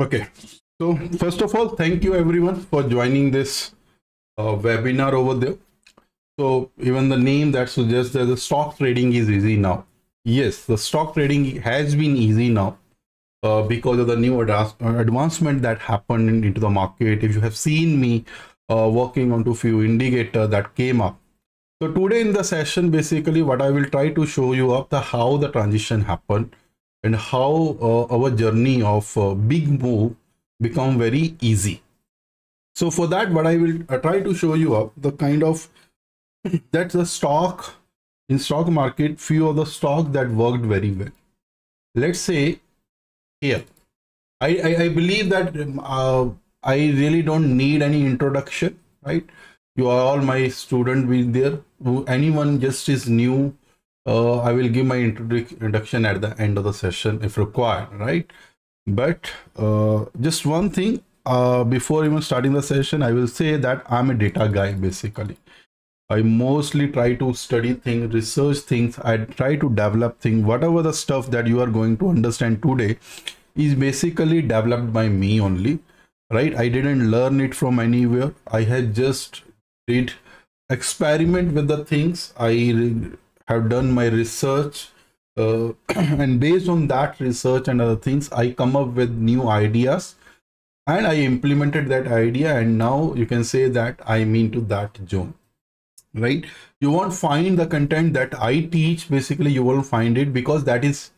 Okay, so first of all, thank you everyone for joining this uh, webinar over there. So even the name that suggests that the stock trading is easy now. Yes, the stock trading has been easy now uh, because of the new advancement that happened in, into the market. If you have seen me uh, working onto few indicator that came up. So today in the session, basically what I will try to show you up the how the transition happened and how uh, our journey of uh, big move become very easy. So for that, what I will uh, try to show you up the kind of that's the stock in stock market, few of the stock that worked very well. Let's say here, I, I, I believe that um, uh, I really don't need any introduction, right? You are all my student with there. Anyone just is new uh, I will give my introduction at the end of the session if required, right? But uh, just one thing uh, before even starting the session, I will say that I'm a data guy basically. I mostly try to study things, research things. I try to develop things. Whatever the stuff that you are going to understand today is basically developed by me only, right? I didn't learn it from anywhere. I had just did experiment with the things. I have done my research uh, and based on that research and other things i come up with new ideas and i implemented that idea and now you can say that i'm into that zone right you won't find the content that i teach basically you won't find it because that is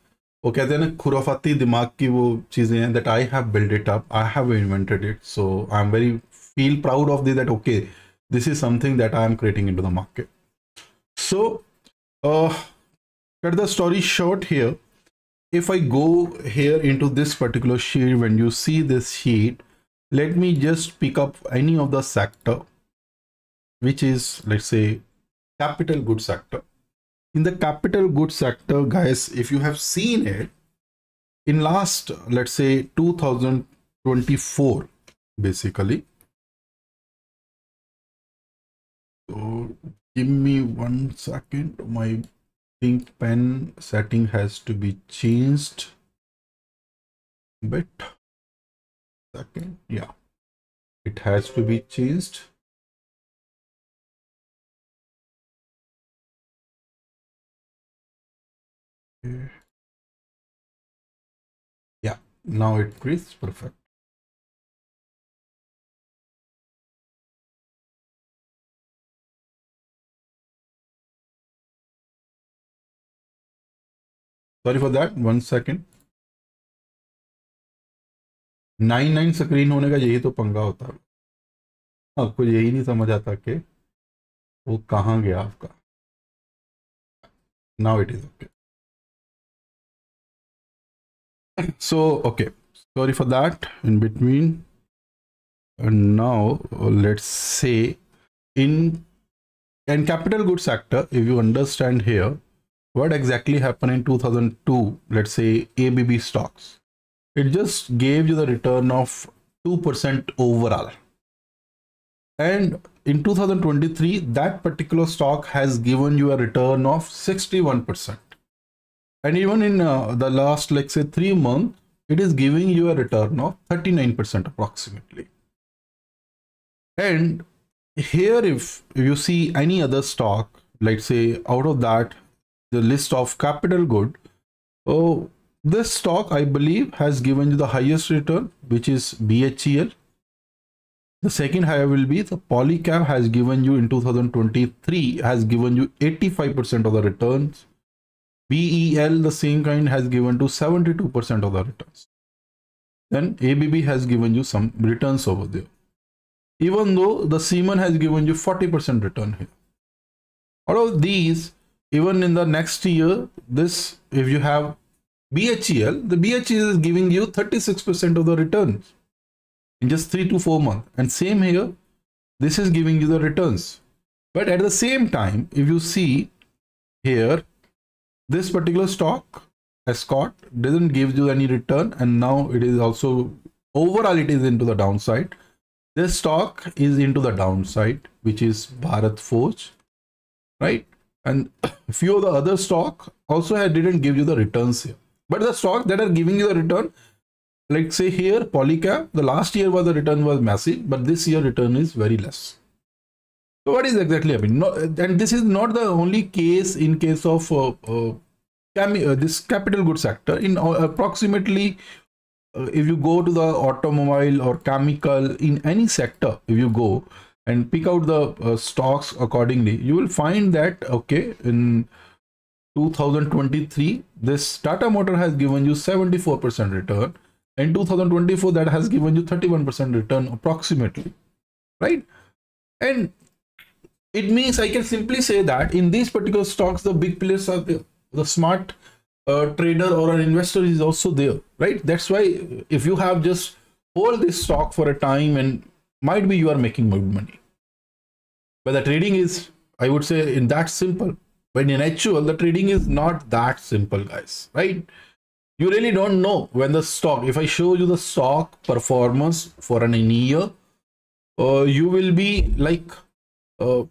वो कहते हैं ना खुराफाती दिमाग की वो चीजें हैं that I have build it up I have invented it so I am very feel proud of this that okay this is something that i am creating into the market so uh cut the story short here. If i go here into this particular sheet when you see this sheet let me just pick up any of the sector which is let's say capital goods sector. In the capital goods sector guys if you have seen it in last let's say 2024 basically so give me one second. My think pen setting has to be changed. Bit. Second. Yeah. It has to be changed. Yeah. Now it breathes perfect sorry for that one second nine nine screen होने का यही तो पंगा होता है। आपको यही नहीं समझ आता कि वो कहाँ गया आपका। Now it is okay so okay sorry for that in between now let's say in and capital goods sector if you understand here what exactly happened in 2002 let's say abb stocks? It just gave you the return of 2% overall. And in 2023 that particular stock has given you a return of 61% and even in uh, the last let's say three months it is giving you a return of 39% approximately. And here if you see any other stock let's say out of that the list of capital good. Oh, this stock, I believe, has given you the highest return, which is BHEL. The second higher will be the Polycab has given you in 2023 has given you 85% of the returns. BEL, the same kind, has given to 72% of the returns. Then ABB has given you some returns over there. Even though the Siemens has given you 40% return here. Out of these, even in the next year, this, if you have BHEL, the BHEL is giving you 36% of the returns in just three to four months. And same here, this is giving you the returns. But at the same time, if you see here, this particular stock, Escort, doesn't give you any return. And now it is also, overall, it is into the downside. This stock is into the downside, which is Bharat Forge, right? And a few of the other stock also didn't give you the returns here. But the stock that are giving you the return like say here Polycab the last year was the return was massive but this year return is very less. So what is exactly happening no, and this is not the only case in case of uh, uh, uh this capital goods sector. In uh, approximately uh, if you go to the automobile or chemical in any sector if you go and pick out the uh, stocks accordingly you will find that okay in 2023 this tata motor has given you 74 percent return. In 2024 that has given you 31 percent return approximately right? And it means i can simply say that in these particular stocks the big players are there the smart uh, trader or an investor is also there right? That's why if you have just hold this stock for a time and might be you are making good money but the trading is i would say in that simple. But in actual the trading is not that simple guys right? You really don't know when the stock if i show you the stock performance for an year uh, you will be like uh,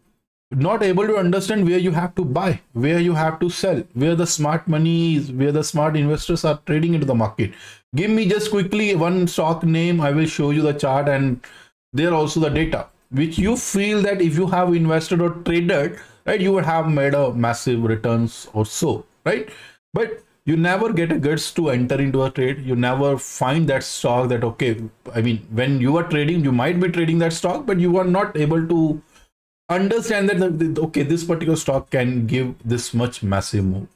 not able to understand where you have to buy where you have to sell where the smart money is where the smart investors are trading into the market. Give me just quickly one stock name i will show you the chart and there also the data which you feel that if you have invested or traded right you would have made a massive returns or so right? But you never get a guts to enter into a trade. You never find that stock that okay i mean when you are trading you might be trading that stock but you are not able to understand that okay this particular stock can give this much massive move.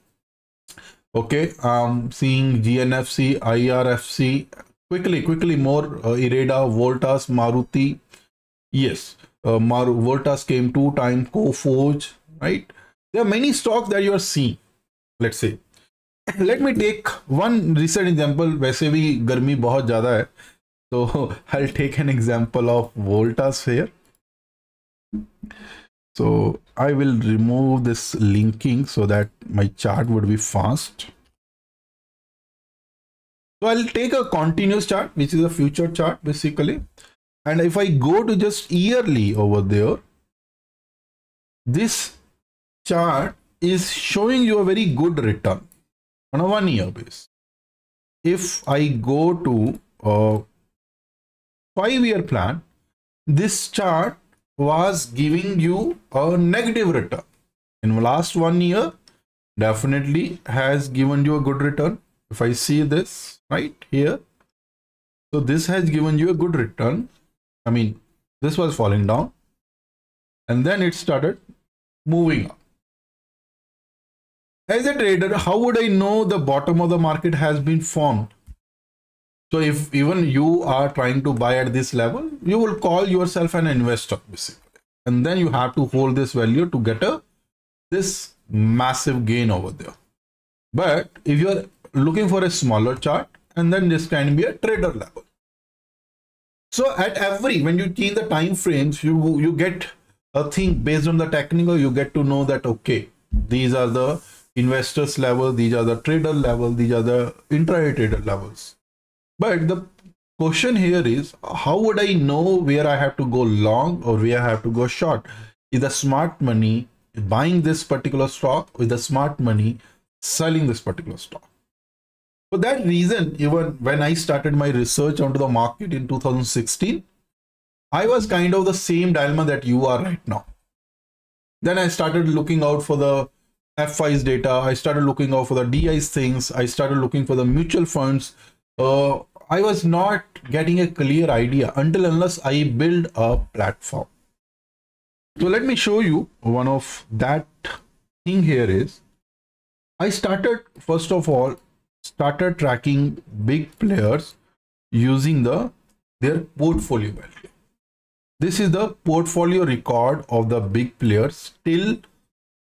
Okay um seeing gnfc irfc quickly quickly more uh, ireda voltas maruti Yes, uh, Voltas Vertas came two time, Coforge, right? There are many stocks that you are seeing, let's say. Let me take one recent example. वैसे भी गर्मी बहुत ज़्यादा है so I'll take an example of Voltas here. So I will remove this linking so that my chart would be fast. So I'll take a continuous chart, which is a future chart basically. And if I go to just yearly over there, this chart is showing you a very good return on a one year base. If I go to a five year plan, this chart was giving you a negative return. In the last one year definitely has given you a good return. If i see this right here so this has given you a good return i mean this was falling down and then it started moving up as a trader how would i know the bottom of the market has been formed so if even you are trying to buy at this level, you will call yourself an investor basically. And then you have to hold this value to get a this massive gain over there. But if you are looking for a smaller chart, and then this can be a trader level. So at every when you change the time frames, you you get a thing based on the technical, you get to know that okay, these are the investors level, these are the trader level, these are the intraday trader levels. But the question here is how would I know where I have to go long or where I have to go short? Is the smart money buying this particular stock or the smart money selling this particular stock? For that reason, even when I started my research onto the market in 2016, I was kind of the same dilemma that you are right now. Then I started looking out for the FI's data. I started looking out for the DI's things. I started looking for the mutual funds uh, I was not getting a clear idea until unless I build a platform. So let me show you one of that thing here is I started first of all started tracking big players using the their portfolio value. This is the portfolio record of the big players till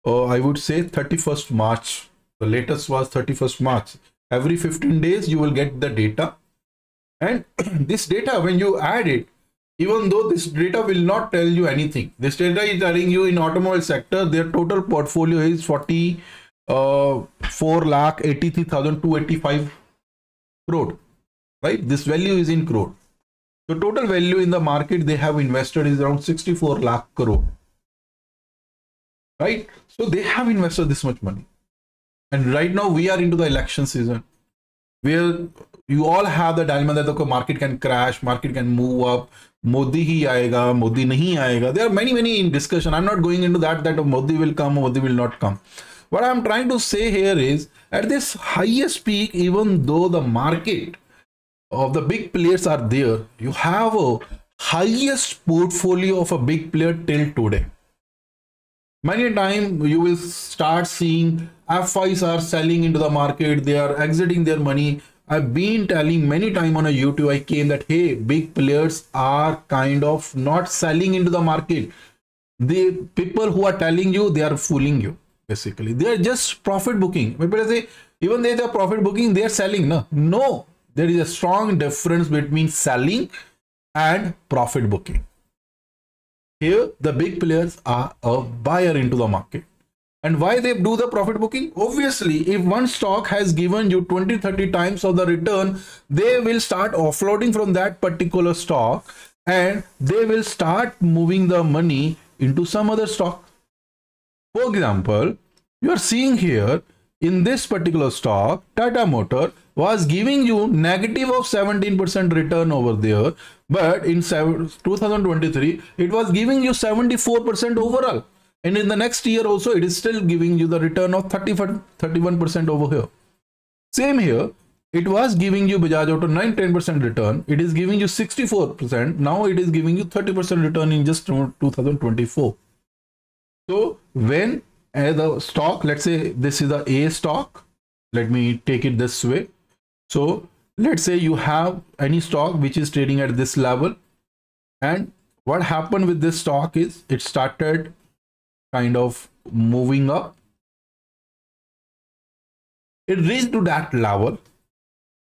uh, I would say 31st March. The latest was 31st March every 15 days you will get the data and this data when you add it even though this data will not tell you anything this data is telling you in automobile sector their total portfolio is 40 uh 4 lakh 83285 crore right this value is in crore the total value in the market they have invested is around 64 lakh crore right so they have invested this much money and right now we are into the election season where you all have the dilemma that the market can crash, market can move up, Modi hi aayega, Modi nahi aayega. There are many, many in discussion. I'm not going into that, that Modi will come, Modi will not come. What I'm trying to say here is at this highest peak, even though the market of the big players are there, you have a highest portfolio of a big player till today. Many times you will start seeing FIs are selling into the market, they are exiting their money I've been telling many time on a YouTube, I came that, hey, big players are kind of not selling into the market. The people who are telling you, they are fooling you, basically. They are just profit booking. People say, even they are profit booking, they are selling. No, no, there is a strong difference between selling and profit booking. Here, the big players are a buyer into the market and why they do the profit booking obviously if one stock has given you 20 30 times of the return they will start offloading from that particular stock and they will start moving the money into some other stock for example you are seeing here in this particular stock tata motor was giving you negative of 17% return over there but in 2023 it was giving you 74% overall. And in the next year also it is still giving you the return of 31% over here. Same here it was giving you Bajaj Auto 9 10% return it is giving you 64% now it is giving you 30% return in just 2024 so when uh, the stock let's say this is the A stock let me take it this way. So let's say you have any stock which is trading at this level and what happened with this stock is it started kind of moving up. It reached to that level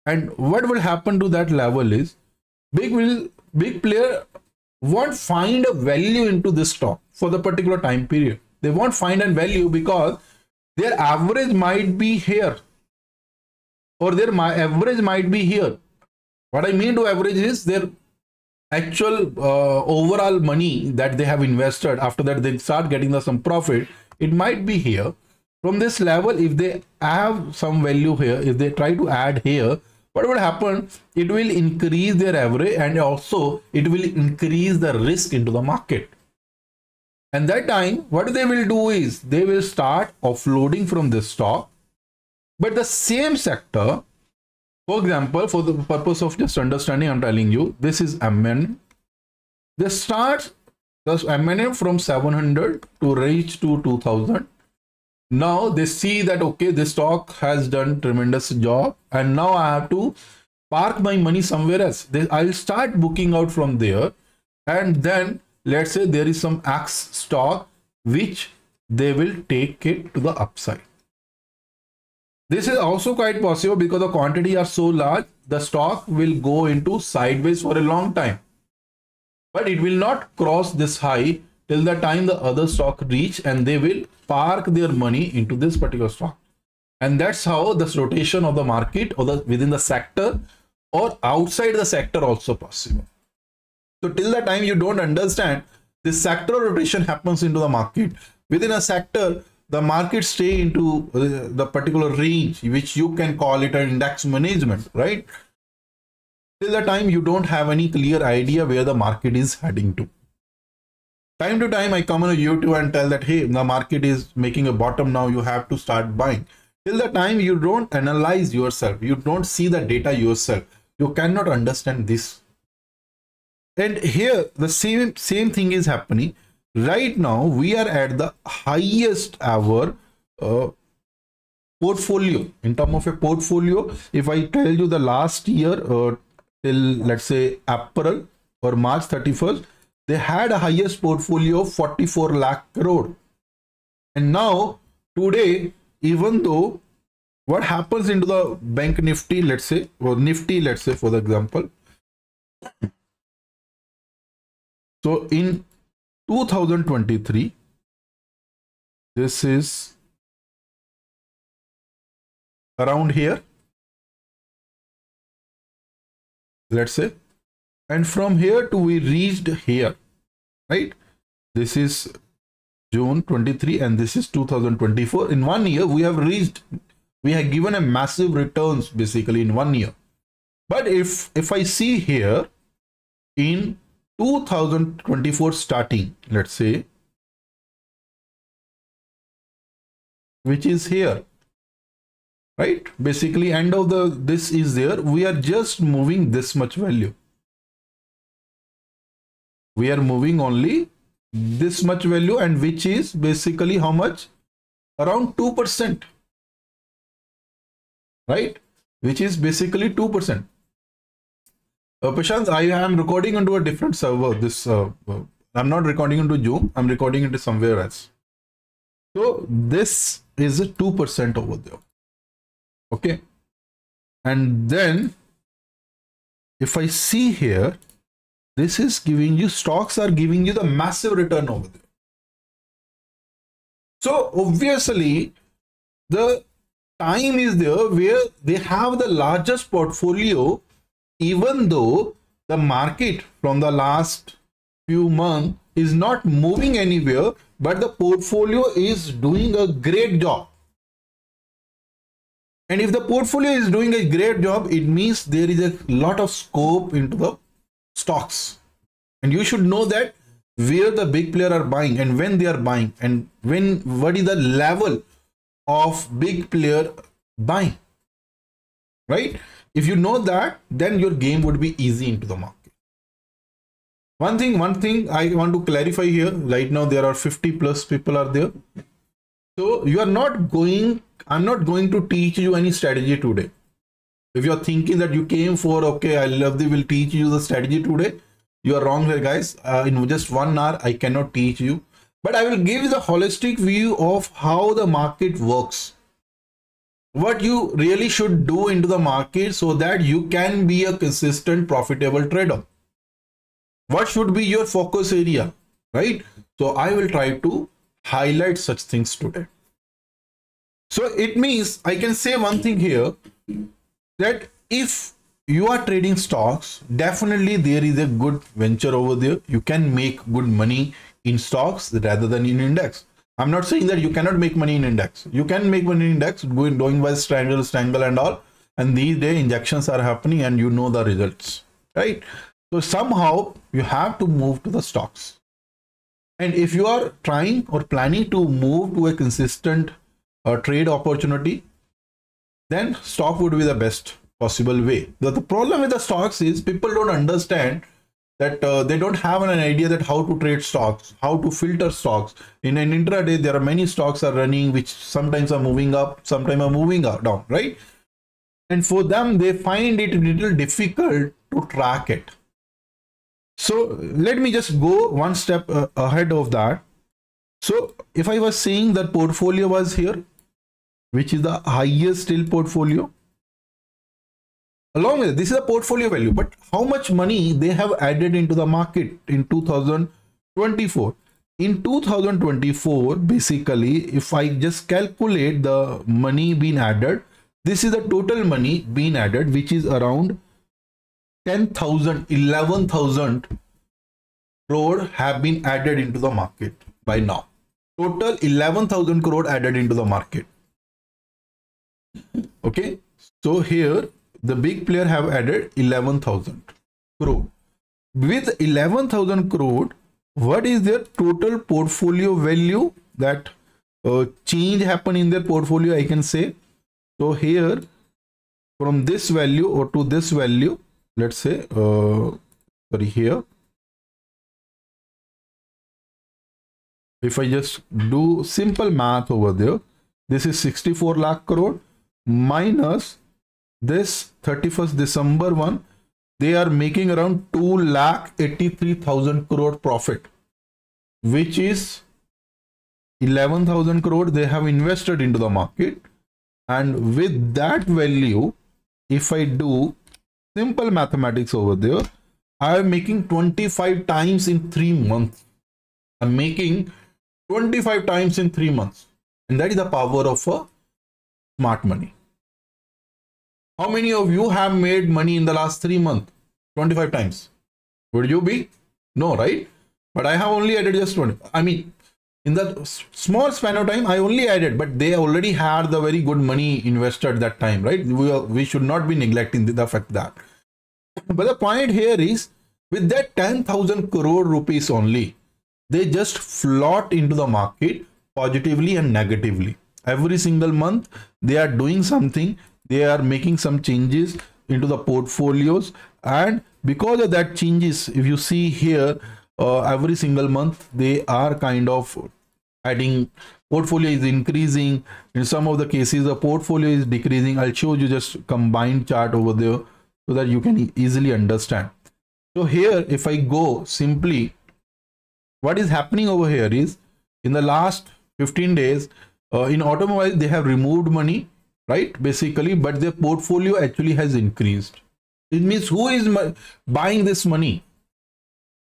and what will happen to that level is big will big player won't find a value into this stock for the particular time period. They won't find a value because their average might be here. Or their average might be here. What i mean to average is their actual uh, overall money that they have invested after that they start getting the, some profit it might be here. From this level if they have some value here if they try to add here what will happen it will increase their average and also it will increase the risk into the market and that time what they will do is they will start offloading from this stock but the same sector for example, for the purpose of just understanding, I'm telling you, this is MN. This starts the MN from 700 to reach to 2000. Now they see that, okay, this stock has done tremendous job. And now I have to park my money somewhere else. They, I'll start booking out from there. And then let's say there is some X stock, which they will take it to the upside. This is also quite possible because the quantity are so large, the stock will go into sideways for a long time. But it will not cross this high till the time the other stock reach and they will park their money into this particular stock. And that's how this rotation of the market or the within the sector or outside the sector also possible. So till the time you don't understand this sector rotation happens into the market within a sector the market stay into uh, the particular range which you can call it an index management right till the time you don't have any clear idea where the market is heading to time to time i come on youtube and tell that hey the market is making a bottom. Now you have to start buying. Till the time you don't analyze yourself you don't see the data yourself you cannot understand this. And here the same same thing is happening. Right now we are at the highest ever uh, portfolio. In terms of a portfolio if i tell you the last year uh, till let's say april or march 31st they had a highest portfolio of 44 lakh crore. And now today even though what happens into the bank nifty let's say or nifty let's say for the example. So in 2023 this is around here. Let's say. And from here to we reached here right? This is june 23 and this is 2024 in one year we have reached we have given a massive returns basically in one year. But if if i see here in 2024 starting let's say which is here right? Basically end of the this is there. We are just moving this much value we are moving only this much value and which is basically how much? Around 2% right? Which is basically 2% uh, Prashant, I am recording into a different server. This uh, uh, I'm not recording into Zoom. I'm recording into somewhere else. So this is a 2% over there. Okay? And then if I see here this is giving you stocks are giving you the massive return over there. So obviously the time is there where they have the largest portfolio even though the market from the last few months is not moving anywhere but the portfolio is doing a great job. And if the portfolio is doing a great job it means there is a lot of scope into the stocks. And you should know that where the big player are buying and when they are buying and when what is the level of big player buying right? If you know that then your game would be easy into the market. One thing one thing i want to clarify here right now there are 50 plus people are there. So you are not going i'm not going to teach you any strategy today if you're thinking that you came for okay Lovedeep will teach you the strategy today you are wrong here guys. Uh, in just one hour i cannot teach you. But i will give you the holistic view of how the market works. What you really should do into the market so that you can be a consistent profitable trader. What should be your focus area right? So i will try to highlight such things today. So it means i can say one thing here that if you are trading stocks definitely there is a good venture over there. You can make good money in stocks rather than in index. I'm not saying that you cannot make money in index. You can make money in index going doing by strangle strangle and all and these day injections are happening and you know the results right? So somehow you have to move to the stocks. And if you are trying or planning to move to a consistent uh, trade opportunity then stock would be the best possible way. The, the problem with the stocks is people don't understand that uh, they don't have an idea that how to trade stocks, how to filter stocks. In an intraday, there are many stocks are running, which sometimes are moving up, sometimes are moving up, down, right? And for them, they find it a little difficult to track it. So let me just go one step uh, ahead of that. So if I was saying that portfolio was here, which is the highest still portfolio, along with this is a portfolio value but how much money they have added into the market in 2024 in 2024 basically if i just calculate the money being added this is the total money being added which is around 10,000 11,000 crore have been added into the market by now. Total 11,000 crore added into the market okay so here the big player have added 11,000 crore. With 11,000 crore, what is their total portfolio value that uh, change happen in their portfolio? I can say. So here, from this value or to this value, let's say, uh, sorry, here. If I just do simple math over there, this is 64 lakh crore minus this 31st December one, they are making around 2 lakh 83,000 crore profit, which is 11,000 crore they have invested into the market. And with that value, if I do simple mathematics over there, I am making 25 times in three months. I'm making 25 times in three months. And that is the power of a smart money. How many of you have made money in the last three months? 25 times. Would you be? No, right? But I have only added just one. I mean, in that small span of time, I only added, but they already had the very good money invested that time, right? We, are, we should not be neglecting the, the fact that. but the point here is with that 10,000 crore rupees only, they just float into the market positively and negatively. Every single month, they are doing something, they are making some changes into the portfolios. And because of that changes if you see here uh, every single month they are kind of adding portfolio is increasing. In some of the cases the portfolio is decreasing. I'll show you just combined chart over there so that you can easily understand. So here if i go simply what is happening over here is in the last 15 days uh, in automobile they have removed money right? Basically but their portfolio actually has increased. It means who is buying this money?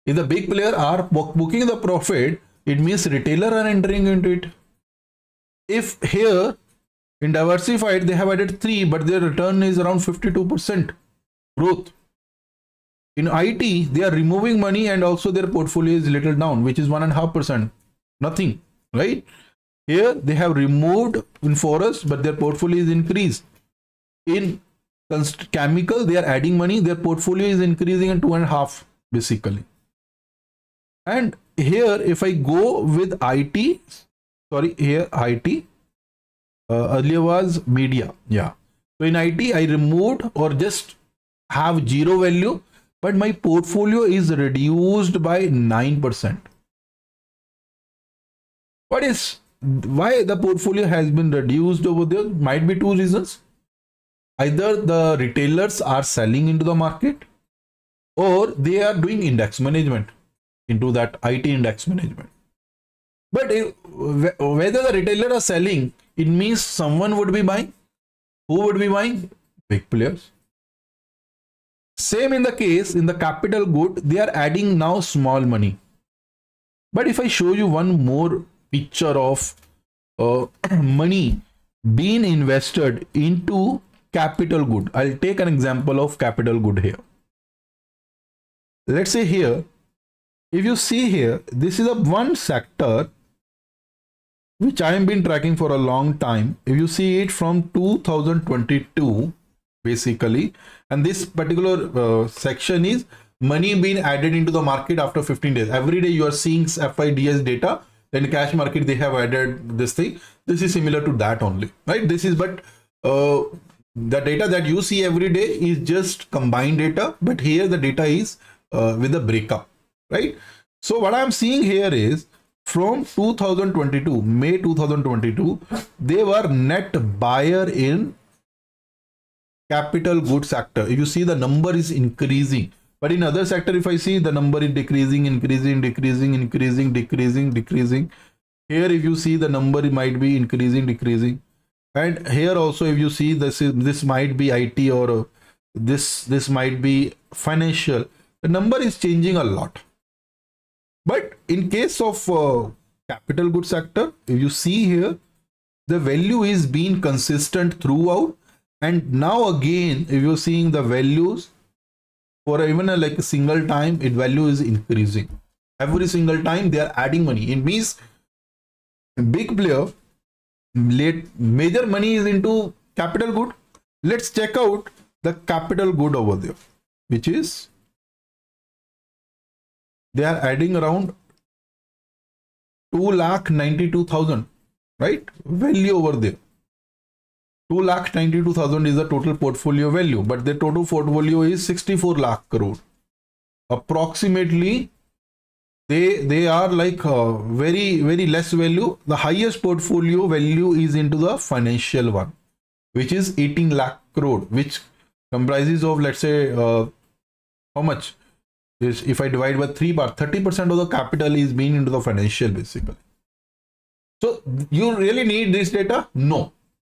If the big player are booking the profit it means retailer are entering into it. If here in diversified they have added 3 but their return is around 52% growth. In IT they are removing money and also their portfolio is little down which is one and a half percent. Nothing right here they have removed in forest, but their portfolio is increased. In chemical, they are adding money. Their portfolio is increasing in two and a half basically. And here, if I go with IT, sorry, here IT, uh, earlier was media. Yeah. So in IT, I removed or just have zero value, but my portfolio is reduced by 9%. What is why the portfolio has been reduced over there might be two reasons. Either the retailers are selling into the market or they are doing index management into that IT index management. But if, whether the retailer are selling it means someone would be buying. Who would be buying? Big players. Same in the case in the capital good they are adding now small money. But if i show you one more picture of uh, money being invested into capital good. I'll take an example of capital good here. Let's say here, if you see here, this is a one sector which I have been tracking for a long time. If you see it from 2022, basically, and this particular uh, section is money being added into the market after 15 days. Every day you are seeing FIDS data in cash market they have added this thing. This is similar to that only right? This is but uh, the data that you see every day is just combined data but here the data is uh, with the breakup right? So what i'm seeing here is from 2022 may 2022 they were net buyer in capital goods sector. You see the number is increasing but in other sector, if I see the number is decreasing, increasing, decreasing, increasing, decreasing, decreasing. Here, if you see the number it might be increasing, decreasing. And here also, if you see this is this might be IT or uh, this this might be financial. The number is changing a lot. But in case of uh, capital goods sector, if you see here, the value is being consistent throughout. And now again, if you're seeing the values, for even a, like a single time it value is increasing. Every single time they are adding money. It means big player late major money is into capital good. Let's check out the capital good over there which is they are adding around 2 lakh 92,000 right? Value over there 2 lakh 92,000 is the total portfolio value, but the total portfolio is 64 lakh crore. Approximately, they they are like uh, very very less value. The highest portfolio value is into the financial one, which is 18 lakh crore, which comprises of let's say uh, how much is if I divide by three part, 30% of the capital is being into the financial basically. So you really need this data? No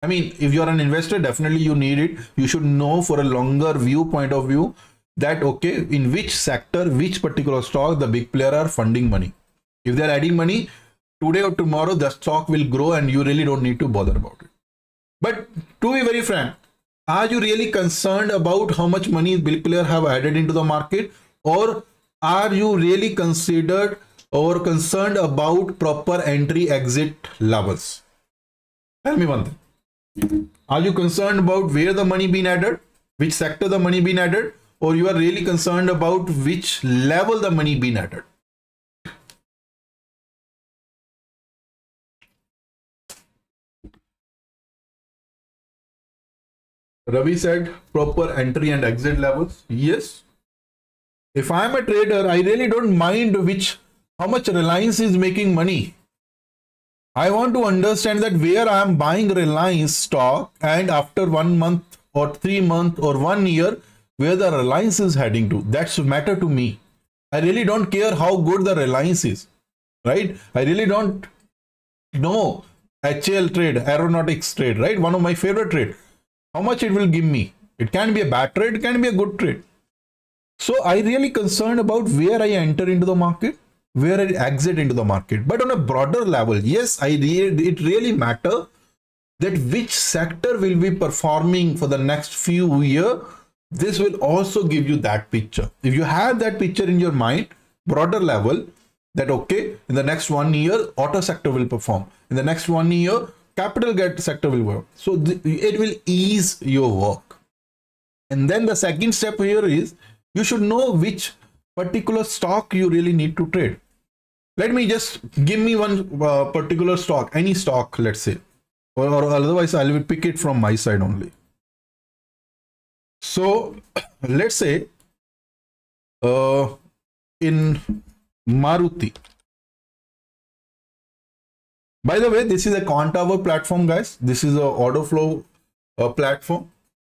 I mean, if you're an investor, definitely you need it. You should know for a longer view point of view that, okay, in which sector, which particular stock the big player are funding money. If they're adding money today or tomorrow, the stock will grow and you really don't need to bother about it. But to be very frank, are you really concerned about how much money big player have added into the market or are you really considered or concerned about proper entry exit levels? Tell me one thing. Are you concerned about where the money being added? Which sector the money being added? or you are really concerned about which level the money being added Ravi said proper entry and exit levels. Yes. If I'm a trader, I really don't mind which how much Reliance is making money. I want to understand that where I am buying Reliance stock and after one month or three months or one year, where the Reliance is heading to. That's matter to me. I really don't care how good the Reliance is, right? I really don't know HAL trade, aeronautics trade, right? One of my favorite trade how much it will give me. It can be a bad trade, it can be a good trade. So I really concerned about where I enter into the market, where I exit into the market. But on a broader level, yes, I re- it really matter that which sector will be performing for the next few year. This will also give you that picture. If you have that picture in your mind, broader level, that okay, in the next one year, auto sector will perform. In the next one year, capital get sector will work. So it will ease your work. And then the second step here is you should know which particular stock you really need to trade. Let me just give me one uh, particular stock, any stock, let's say, or, or otherwise I will pick it from my side only. So let's say uh, in Maruti, by the way, this is a Quantower platform, guys. This is a order flow uh, platform,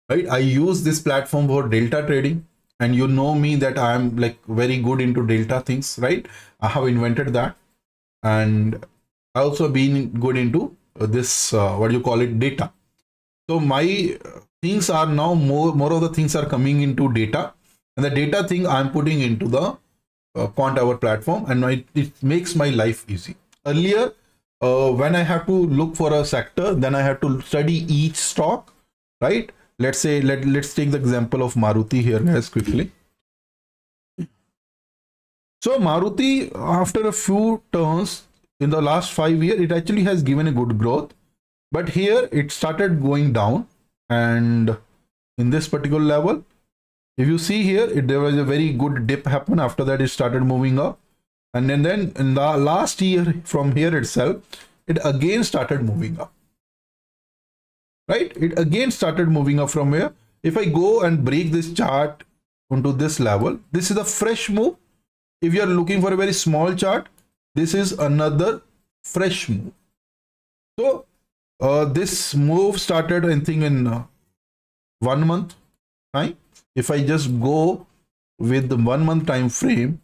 right? I use this platform for delta trading, and you know me that I am like very good into delta things, right? I have invented that, and I also been good into uh, this uh, what do you call it data. So my things are now more more of the things are coming into data, and the data thing I'm putting into the uh, Quantower platform, and it, it makes my life easy. Earlier uh, when I have to look for a sector, then I have to study each stock, right? Let's say, let, let's take the example of Maruti here guys quickly. So Maruti, after a few turns in the last five years, it actually has given a good growth. But here it started going down and in this particular level, if you see here, it, there was a very good dip happen. After that, it started moving up and then, then in the last year from here itself it again started moving up right? It again started moving up from here. If i go and break this chart onto this level this is a fresh move. If you are looking for a very small chart this is another fresh move. So uh, this move started i think in uh, one month time. If i just go with the one month time frame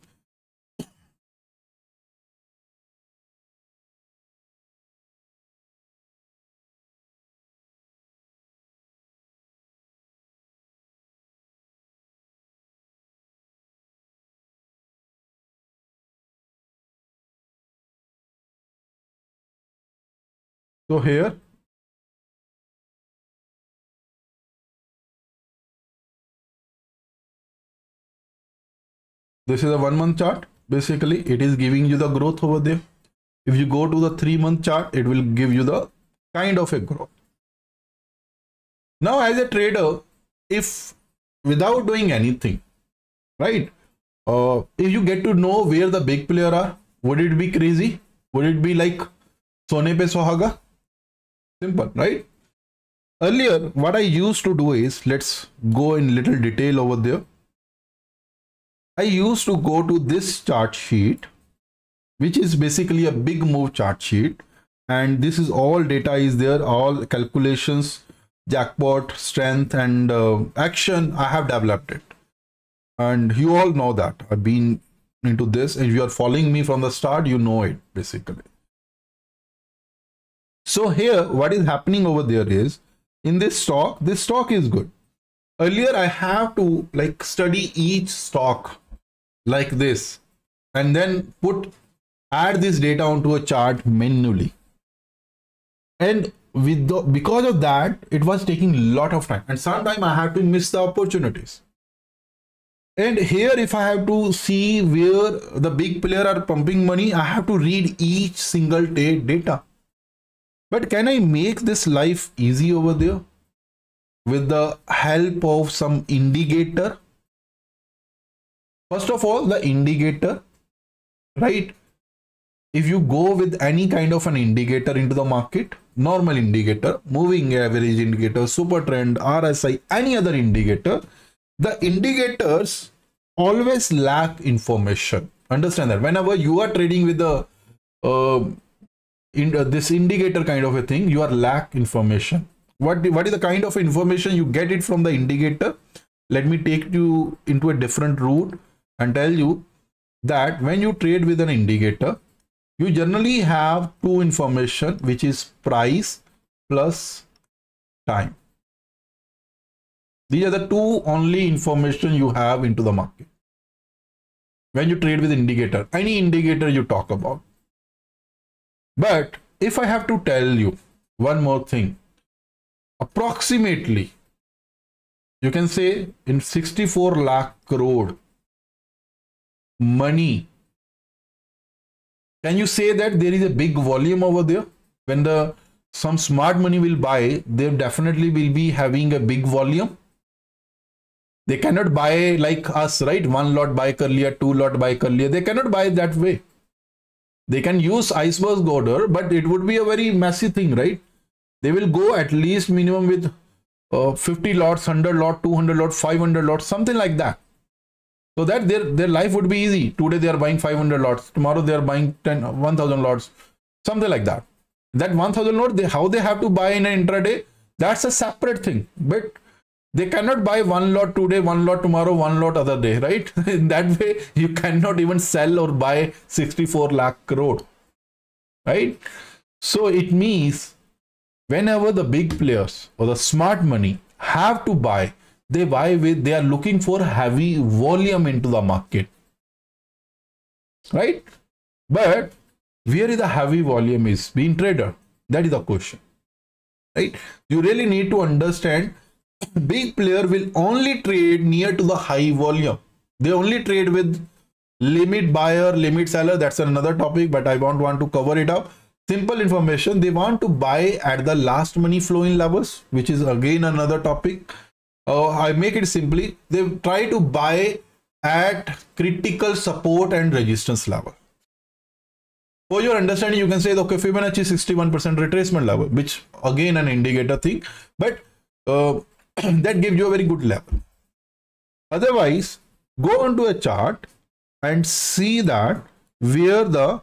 So here. This is a one month chart. Basically it is giving you the growth over there. If you go to the three month chart it will give you the kind of a growth. Now as a trader if without doing anything right uh, if you get to know where the big player are would it be crazy? Would it be like sone pe sohaga Simple, right? Earlier, what I used to do is, let's go in little detail over there. I used to go to this chart sheet, which is basically a big move chart sheet. And this is all data is there, all calculations, jackpot, strength and uh, action. I have developed it. And you all know that I've been into this. If you are following me from the start, you know it basically. So here, what is happening over there is in this stock, this stock is good. Earlier, I have to like study each stock like this and then put add this data onto a chart manually. And with the, because of that, it was taking a lot of time and sometimes I have to miss the opportunities. And here, if I have to see where the big player are pumping money, I have to read each single day data but can I make this life easy over there? With the help of some indicator? first of all the indicator right? If you go with any kind of an indicator into the market normal indicator moving average indicator super trend rsi any other indicator the indicators always lack information. Understand that? Whenever you are trading with the uh, in uh, this indicator kind of a thing you are lack information. What what is the kind of information you get it from the indicator? Let me take you into a different route and tell you that when you trade with an indicator you generally have two information which is price plus time. These are the two only information you have into the market when you trade with indicator. Any indicator you talk about but if i have to tell you one more thing approximately you can say in 64 lakh crore money can you say that there is a big volume over there? When the some smart money will buy they definitely will be having a big volume. They cannot buy like us right? One lot buy earlier two lot buy earlier. They cannot buy that way they can use iceberg order but it would be a very messy thing right? They will go at least minimum with uh, 50 lots 100 lot 200 lot 500 lots something like that. So that their their life would be easy. Today they are buying 500 lots. Tomorrow they are buying 10 1000 lots. Something like that. That 1000 lot they how they have to buy in an intraday that's a separate thing. But they cannot buy one lot today one lot tomorrow one lot other day right? In that way you cannot even sell or buy 64 lakh crore right? So it means whenever the big players or the smart money have to buy they buy with they are looking for heavy volume into the market right? But where is the heavy volume is? Being trader. That is the question right? You really need to understand big player will only trade near to the high volume. They only trade with limit buyer limit seller. That's another topic but i won't want to cover it up. Simple information they want to buy at the last money flowing levels which is again another topic. Uh, i make it simply they try to buy at critical support and resistance level. For your understanding you can say okay fibonacci 61% retracement level which again an indicator thing. But uh, that gives you a very good level. Otherwise go onto a chart and see that where the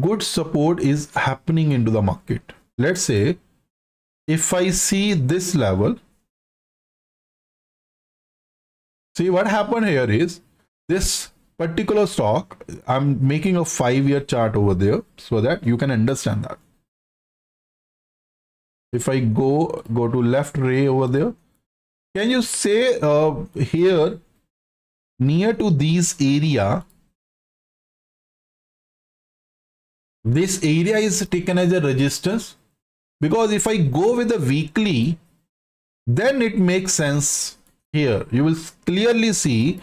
good support is happening into the market. Let's say if i see this level see what happened here is this particular stock i'm making a five year chart over there so that you can understand that. If i go go to left ray over there can you say uh, here near to this area this area is taken as a resistance? Because if I go with the weekly then it makes sense here. You will clearly see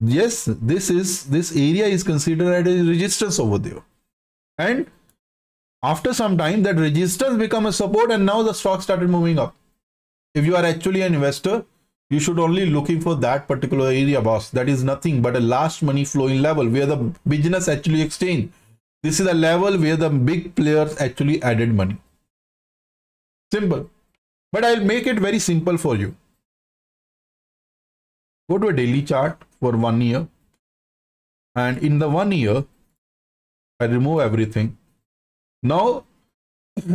yes this is this area is considered as a resistance over there. And after some time that resistance become a support and now the stock started moving up. If you are actually an investor you should only looking for that particular area boss that is nothing but a last money flowing level where the business actually exchange this is a level where the big players actually added money. Simple. But I'll make it very simple for you. Go to a daily chart for one year. And in the one year, I remove everything. Now,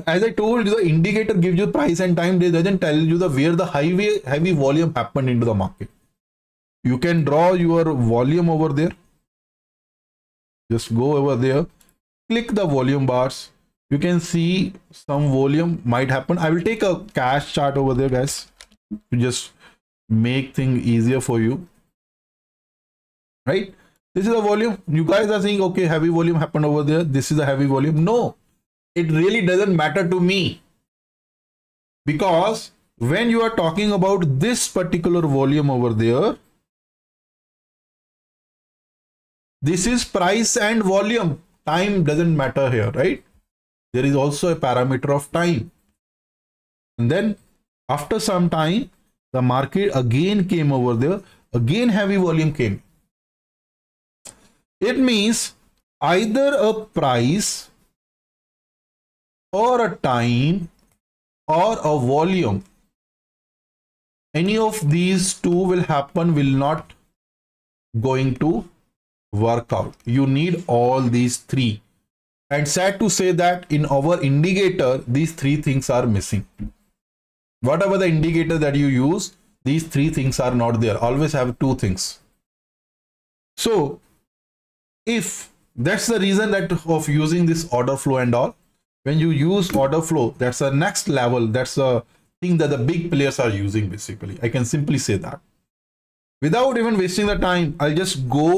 as I told you, the indicator gives you price and time. They doesn't tell you the where the heavy heavy volume happened into the market. You can draw your volume over there. Just go over there. Click the volume bars. You can see some volume might happen. I will take a cash chart over there guys to just make thing easier for you. Right? This is the volume. You guys are saying okay heavy volume happened over there. This is the heavy volume. No it really doesn't matter to me because when you are talking about this particular volume over there this is price and volume time doesn't matter here, right? There is also a parameter of time. And then after some time, the market again came over there, again heavy volume came. it means either a price or a time or a volume any of these two will happen will not going to work out. You need all these three. And sad to say that in our indicator these three things are missing. Whatever the indicator that you use these three things are not there. Always have two things. So if that's the reason that of using this order flow and all when you use order flow that's the next level. That's the thing that the big players are using basically. I can simply say that. Without even wasting the time i'll just go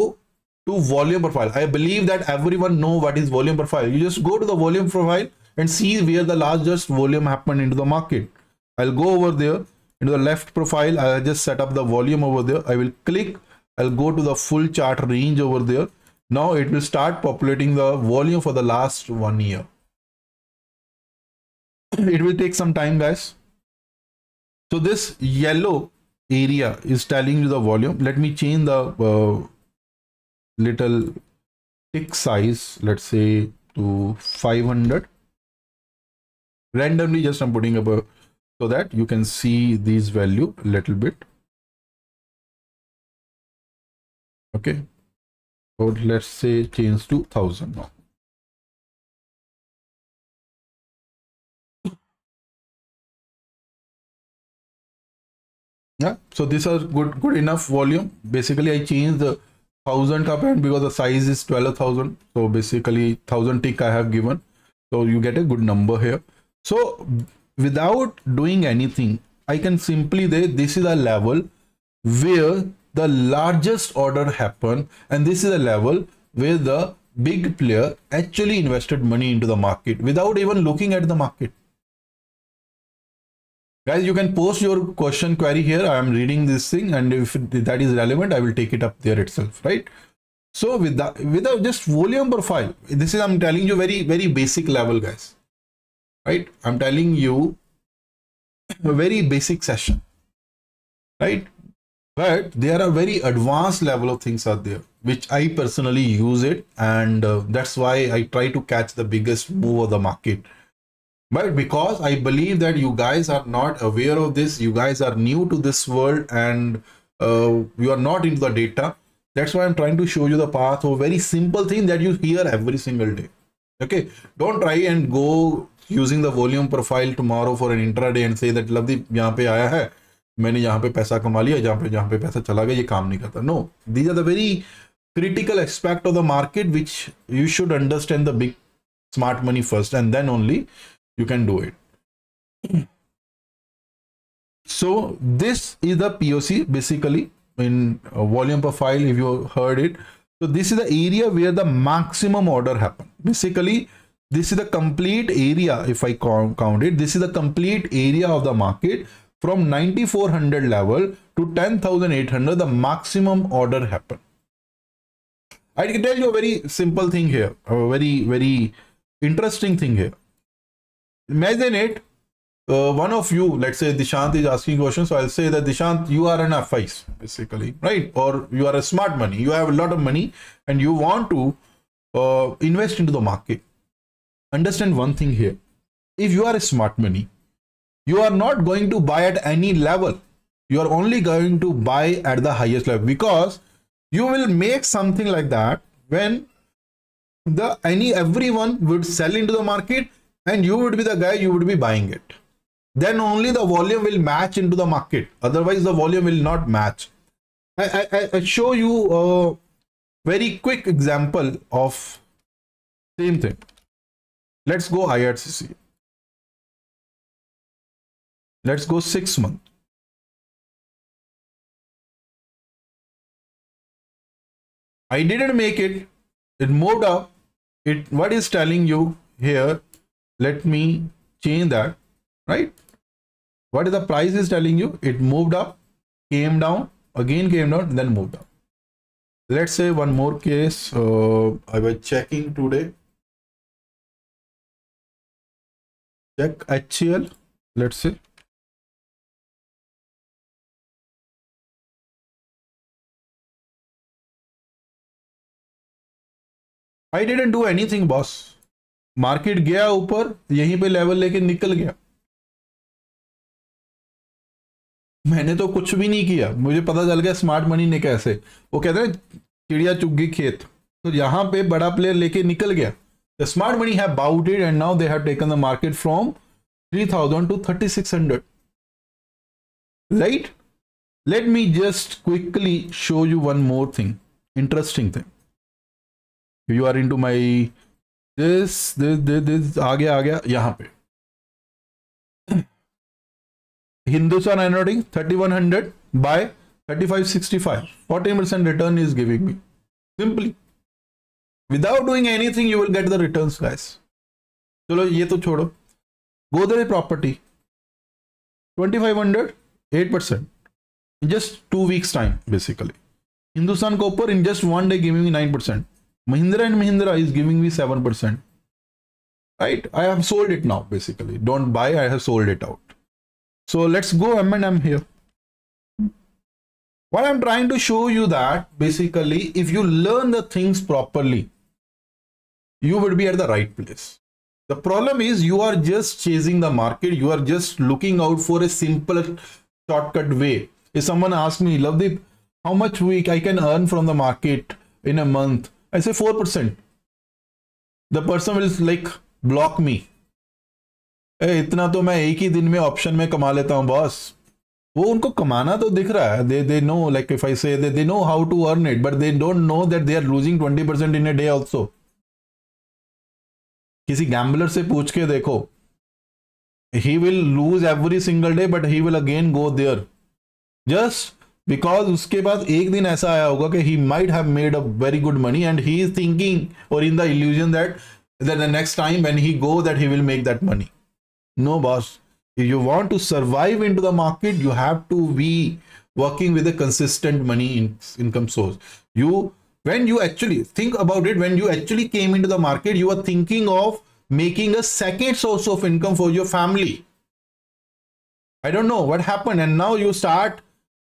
to volume profile. I believe that everyone know what is volume profile. You just go to the volume profile and see where the largest volume happened into the market. I'll go over there into the left profile. I'll just set up the volume over there. I will click. I'll go to the full chart range over there. Now it will start populating the volume for the last one year it will take some time guys. So this yellow area is telling you the volume. Let me change the uh, little tick size let's say to 500 randomly just i'm putting up a so that you can see these value a little bit. Okay. Or let's say change to 1000 now yeah. So these are good good enough volume. Basically i changed the thousand cup and because the size is 12000 so basically thousand tick i have given. So you get a good number here. So without doing anything i can simply say this is a level where the largest order happened and this is a level where the big player actually invested money into the market without even looking at the market guys you can post your question query here. I am reading this thing and if that is relevant i will take it up there itself right? So with that without just volume profile this is i'm telling you very very basic level guys right? I'm telling you a very basic session right? But there are very advanced level of things out there which i personally use it and uh, that's why i try to catch the biggest move of the market but because I believe that you guys are not aware of this, you guys are new to this world and uh, you are not into the data. That's why I'm trying to show you the path of a very simple thing that you hear every single day. Okay, don't try and go using the volume profile tomorrow for an intraday and say that Lovedeep यहाँ पे आया है मैंने यहाँ पे पैसा कमा लिया जहाँ पे जहाँ पे पैसा चला गया ये काम नहीं करता no these are the very critical aspect of the market which you should understand the big smart money first and then only you can do it. So this is the poc basically in uh, volume profile if you heard it. So this is the area where the maximum order happen. Basically this is the complete area if i count it. This is the complete area of the market. From 9400 level to 10800 the maximum order happen. I can tell you a very simple thing here a very very interesting thing here imagine it uh, one of you let's say dishant is asking questions so i'll say that dishant you are an f5 basically right? Or you are a smart money. You have a lot of money and you want to uh, invest into the market. Understand one thing here. If you are a smart money you are not going to buy at any level. You are only going to buy at the highest level because you will make something like that when the any everyone would sell into the market and you would be the guy you would be buying it. Then only the volume will match into the market. Otherwise the volume will not match. I i, I show you a very quick example of same thing. Let's go IRCTC let's go six month. I didn't make it. It moved up. It what is telling you here let me change that right? What is the price is telling you? It moved up came down again came down then moved up. Let's say one more case uh, i was checking today. Check H L. let's say I didn't do anything boss. Market गया ऊपर, यहीं पे level लेके निकल गया। मैंने तो कुछ भी नहीं किया। मुझे पता चल गया स्मार्ट मनी ने कैसे। वो कहते हैं, चिड़िया चुग गई खेत। तो यहाँ पे बड़ा प्लेयर लेके निकल गया। The smart money have bought it and now they have taken the market from 3000 to 3600 right? Let me just quickly show you one more thing. Interesting thing. You are into my this this this this आ गया आ गया यहाँ पे। Hindustan एनरोडिंग thirty one hundred by thirty five sixty five fourteen percent return is giving me simply without doing anything you will get the returns guys चलो, ये तो छोड़ो। Godrej property. Twenty five hundred eight percent in just two weeks time basically Hindustan के ऊपर in just one day giving nine percent mahindra and mahindra is giving me 7% right? I have sold it now basically. Don't buy i have sold it out. So let's go m&m here. What i'm trying to show you that basically if you learn the things properly you would be at the right place. The problem is you are just chasing the market. You are just looking out for a simple shortcut way. If someone asks me lovedeep how much week i can earn from the market in a month i say 4% the person will like block me. ए, इतना तो मैं एक ही दिन में option में कमा लेता हूँ बॉस वो उनको कमाना तो दिख रहा है. They they know like if I say they they know how to earn it but they don't know that they are losing 20% in a day also किसी गैम्बलर से पूछ के देखो. He will lose every single day but he will again go there. Just because उसके बाद एक दिन ऐसा आया होगा कि he might have made a very good money and he is thinking or in the illusion that that the next time when he go that he will make that money no boss if you want to survive into the market you have to be working with a consistent money in, income source you when you actually think about it when you actually came into the market you are thinking of making a second source of income for your family. I don't know what happened, and now you start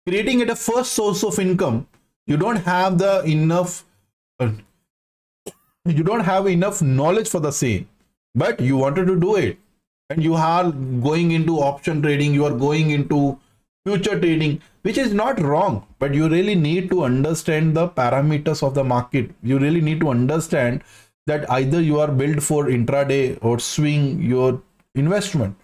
creating it a first source of income. You don't have the enough, uh, you don't have enough knowledge for the same, but you wanted to do it, and you are going into option trading. You are going into future trading, which is not wrong, but you really need to understand the parameters of the market. You really need to understand that either you are built for intraday or swing your investment.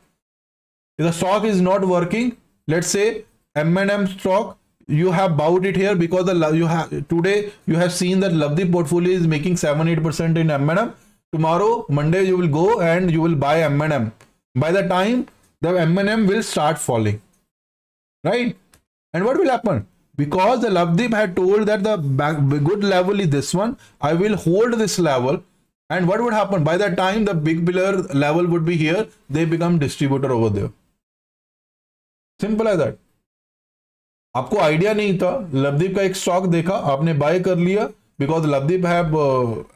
If the stock is not working, let's say M&M stock, you have bought it here because the you have today you have seen that Lovedeep portfolio is making 7 8% in M&M. Tomorrow, Monday, you will go and you will buy M&M. By the time the M&M will start falling, right? And what will happen? Because the Lovedeep had told that the good level is this one, I will hold this level and what would happen by the time the big pillar level would be here they become distributor over there simple as that आपको idea नहीं था। लवदीप का एक stock देखा, आपने bye कर लिया because Lovedeep है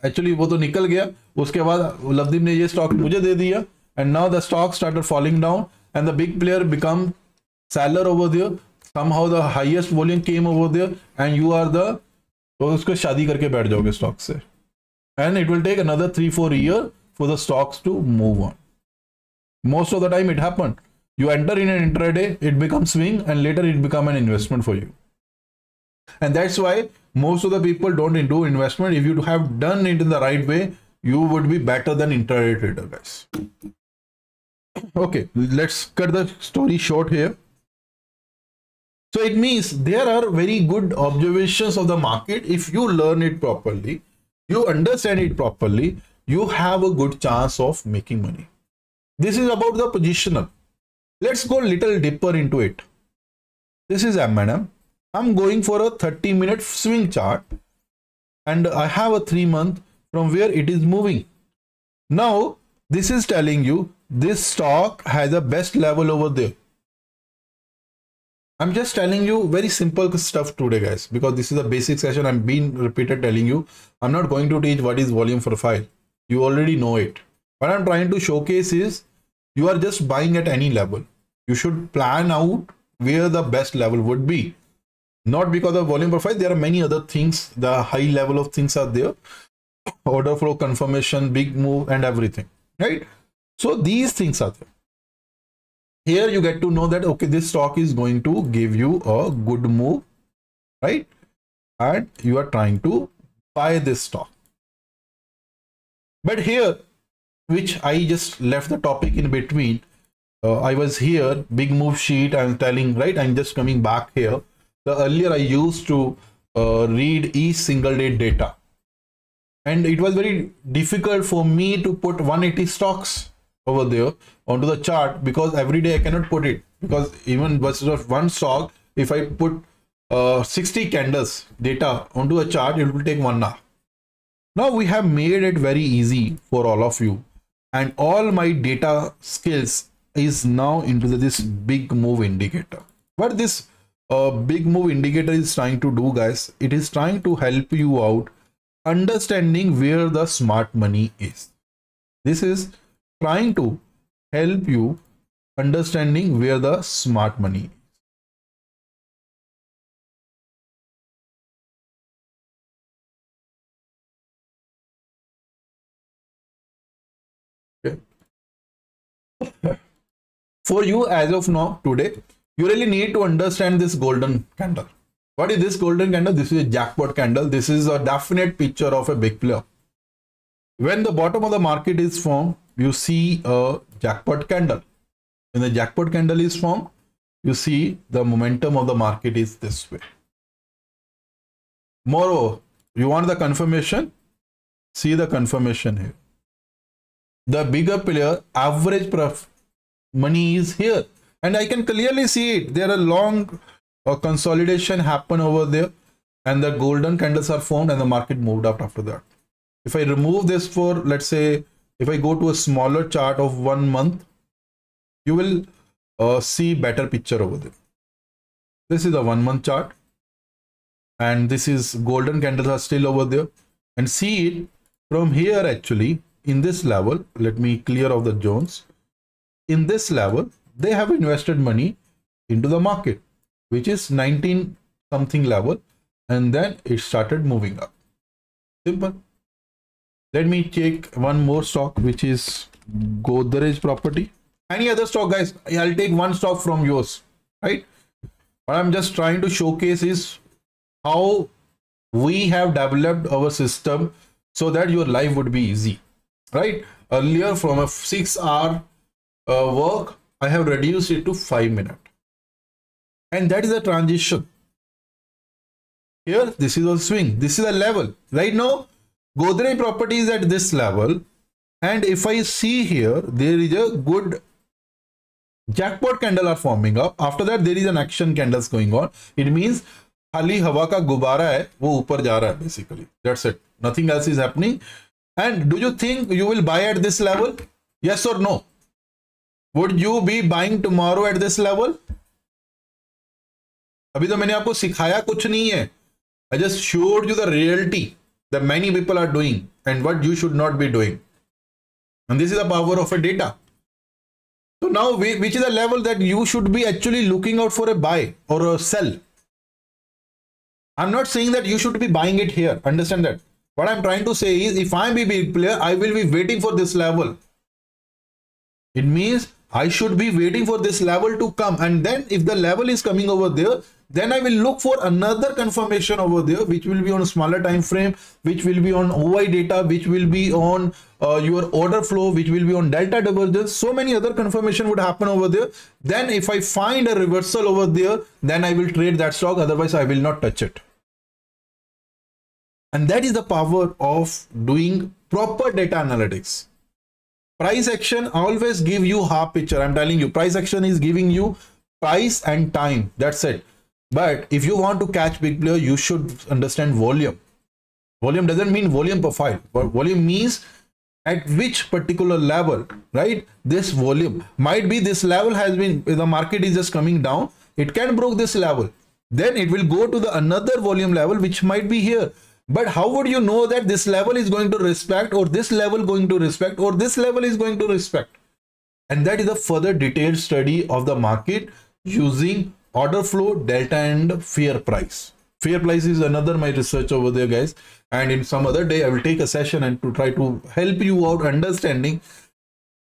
एक्चुअली uh, वो तो निकल गया। उसके बाद लवदीप ने ये स्टॉक मुझे दे दिया and now the stock start falling down and the big player become seller over there somehow the highest volume came over there and you are the शादी करके बैठ जाओगे स्टॉक से। And it will take another three four year for the stocks to move on most of the time it happened you enter in an intraday it becomes swing and later it become an investment for you. And that's why most of the people don't do investment. If you have done it in the right way you would be better than intraday trader guys. Okay let's cut the story short here. So it means there are very good observations of the market. If you learn it properly you understand it properly, you have a good chance of making money. This is about the positional. Let's go little deeper into it. This is M&M. I'm going for a 30 minute swing chart and I have a three month from where it is moving. Now, this is telling you this stock has a best level over there. I'm just telling you very simple stuff today, guys, because this is a basic session. I'm being repeated telling you. I'm not going to teach what is volume profile. You already know it. What I'm trying to showcase is you are just buying at any level. You should plan out where the best level would be. Not because of volume profile, there are many other things. The high level of things are there. order flow confirmation big move and everything right so these things are there here you get to know that okay this stock is going to give you a good move right and you are trying to buy this stock but here which i just left the topic in between uh, i was here big move sheet i'm telling right i'm just coming back here. The earlier i used to uh, read each single day data. And it was very difficult for me to put 180 stocks over there onto the chart because every day I cannot put it. Because even versus of one stock if I put uh, 60 candles data onto a chart it will take one hour. Now we have made it very easy for all of you. And all my data skills is now into this big move indicator. What this uh, big move indicator is trying to do guys it is trying to help you out understanding where the smart money is. This is trying to help you understanding where the smart money is. For you as of now today, you really need to understand this golden candle. What is this golden candle? This is a jackpot candle. This is a definite picture of a big player. When the bottom of the market is formed, you see a jackpot candle. When the jackpot candle is formed, you see the momentum of the market is this way. Moreover, you want the confirmation? See the confirmation here. The bigger player average money is here. And I can clearly see it. There are long uh, consolidation happen over there and the golden candles are formed and the market moved up after that. If I remove this for, let's say, if I go to a smaller chart of one month, you will uh, see better picture over there. This is a one month chart and this is golden candles are still over there and see it from here actually in this level. Let me clear off the zones. In this level, they have invested money into the market, which is 19 something level and then it started moving up. Simple. Let me check one more stock which is godrej property. Any other stock guys? I'll take one stock from yours right? What i'm just trying to showcase is how we have developed our system so that your life would be easy right? Earlier from a six hour uh, work i have reduced it to five minutes and that is a transition here this is a swing this is a level right now Godrej property is at this level. And if I see here, there is a good jackpot candle are forming up. After that, there is an action candles going on. It means खाली हवा का गुब्बारा है वो ऊपर जा रहा है basically. That's it. Nothing else is happening. And do you think you will buy at this level? Yes or no? Would you be buying tomorrow at this level? अभी तो मैंने आपको सिखाया कुछ नहीं है. I just showed you the reality that many people are doing and what you should not be doing. And this is the power of a data. So now which is the level that you should be actually looking out for a buy or a sell. I'm not saying that you should be buying it here. Understand that. What I'm trying to say is if I'm a big player, I will be waiting for this level. It means I should be waiting for this level to come. And then if the level is coming over there, then I will look for another confirmation over there, which will be on a smaller time frame, which will be on OI data, which will be on uh, your order flow, which will be on delta divergence. So many other confirmation would happen over there. Then if I find a reversal over there, then I will trade that stock. Otherwise, I will not touch it. And that is the power of doing proper data analytics. Price action always give you half picture. I'm telling you, price action is giving you price and time. That's it but if you want to catch big player, you should understand volume. Volume doesn't mean volume profile, but volume means at which particular level, right? This volume might be this level has been, the market is just coming down. It can broke this level. Then it will go to the another volume level, which might be here. But how would you know that this level is going to respect or this level going to respect or this level is going to respect? And that is a further detailed study of the market using order flow delta and fair price. Fair price is another my research over there guys. And in some other day i will take a session and to try to help you out understanding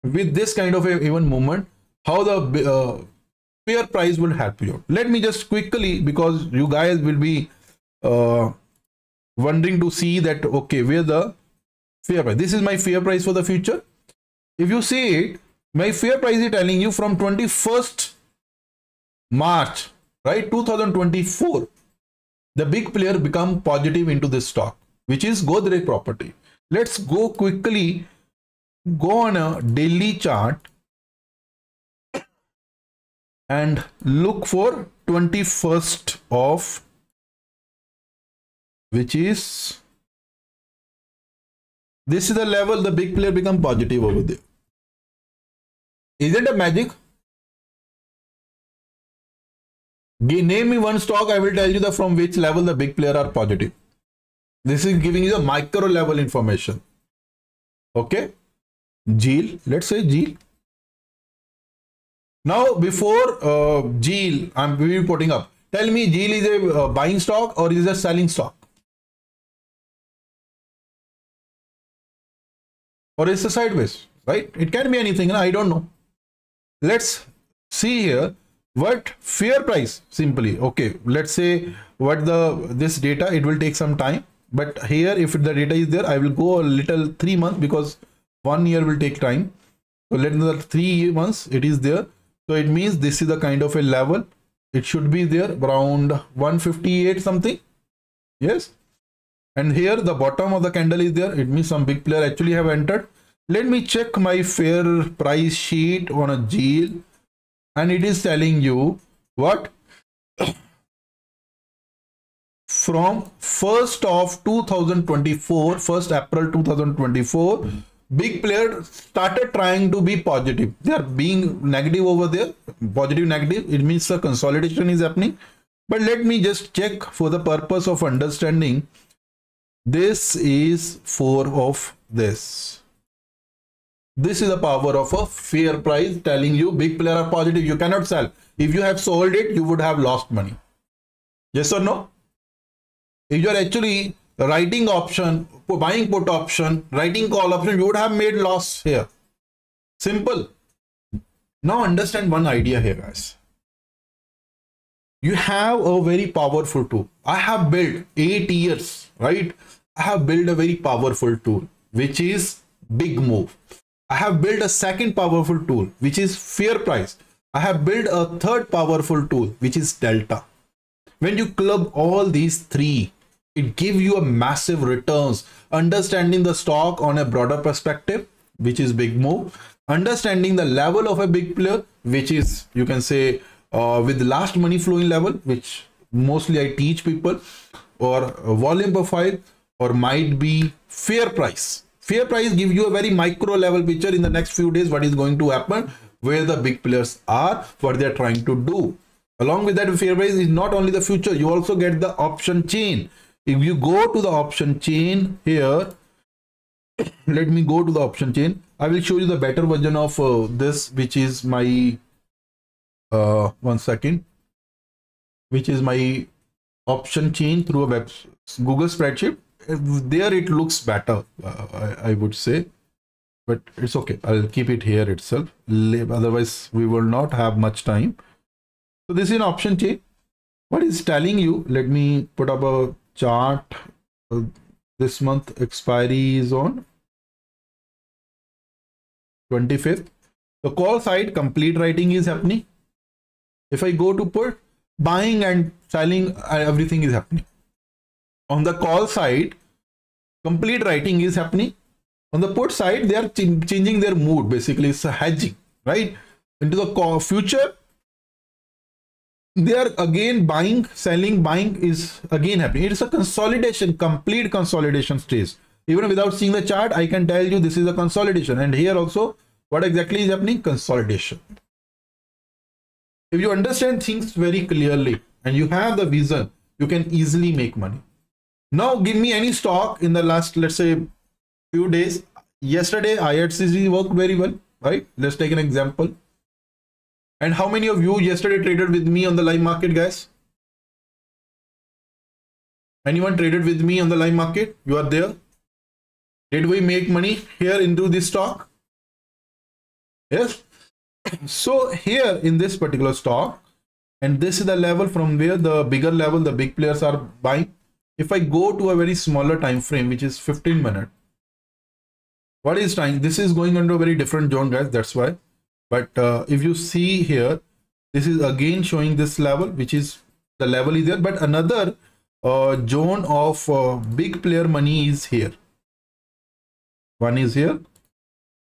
with this kind of a, even movement how the uh, fair price will help you let me just quickly because you guys will be uh, wondering to see that okay where the fair price this is my fair price for the future. If you see it my fair price is telling you from 21st march right 2024 the big player become positive into this stock which is godrej property. Let's go quickly go on a daily chart and look for 21st of which is this is the level the big player become positive over there. Is it a magic name me one stock i will tell you the from which level the big player are positive this is giving you the micro level information okay Jeel, let's say Jeel. Now, before uh, I'm be putting up. Tell me, Jeel is a uh, buying stock or is a selling stock? Or is it sideways, right? It can be anything. I don't know. Let's see here what fair price simply. Okay, let's say what the this data. It will take some time, but here if the data is there, I will go a little three months because one year will take time so let the three months it is there so it means this is the kind of a level it should be there around 158 something yes and here the bottom of the candle is there. It means some big player actually have entered. Let me check my fair price sheet on a Jeel and it is telling you what? From 1st of 2024 1st April 2024 big player started trying to be positive. They are being negative over there. Positive negative. It means the consolidation is happening. But let me just check for the purpose of understanding this is four of this this is the power of a fair price telling you big player are positive you cannot sell if you have sold it you would have lost money yes or no if you are actually writing option, buying put option, writing call option, you would have made loss here. Simple. Now understand one idea here, guys. You have a very powerful tool. I have built eight years, right? I have built a very powerful tool, which is big move. I have built a second powerful tool, which is fair price. I have built a third powerful tool, which is delta. When you club all these three it gives you a massive returns understanding the stock on a broader perspective which is big move understanding the level of a big player which is you can say uh, with last money flowing level which mostly i teach people or volume profile or might be fair price. Fair price give you a very micro level picture in the next few days what is going to happen where the big players are what they are trying to do. Along with that fair price is not only the future you also get the option chain. If you go to the option chain here let me go to the option chain. I will show you the better version of uh, this which is my uh one second which is my option chain through a web google spreadsheet there it looks better uh, I, I would say. But it's okay. I'll keep it here itself. Otherwise we will not have much time. So this is an option chain what is telling you let me put up a chart. Uh, this month expiry is on 25th the call side complete writing is happening. If i go to put buying and selling uh, everything is happening on the call side complete writing is happening. On the put side they are ch changing their mood basically it's a hedging right? Into the future they are again buying selling buying is again happening. It's a consolidation complete consolidation stage. Even without seeing the chart i can tell you this is a consolidation. And here also what exactly is happening? Consolidation. If you understand things very clearly and you have the vision you can easily make money now give me any stock in the last let's say few days yesterday IRCTC worked very well right let's take an example and how many of you yesterday traded with me on the live market, guys? Anyone traded with me on the live market? You are there? Did we make money here into this stock? Yes. So here in this particular stock, and this is the level from where the bigger level, the big players are buying. If I go to a very smaller time frame, which is 15 minute, what is time? This is going under a very different zone, guys. That's why. But uh, if you see here, this is again showing this level, which is the level is there. But another uh, zone of uh, big player money is here. One is here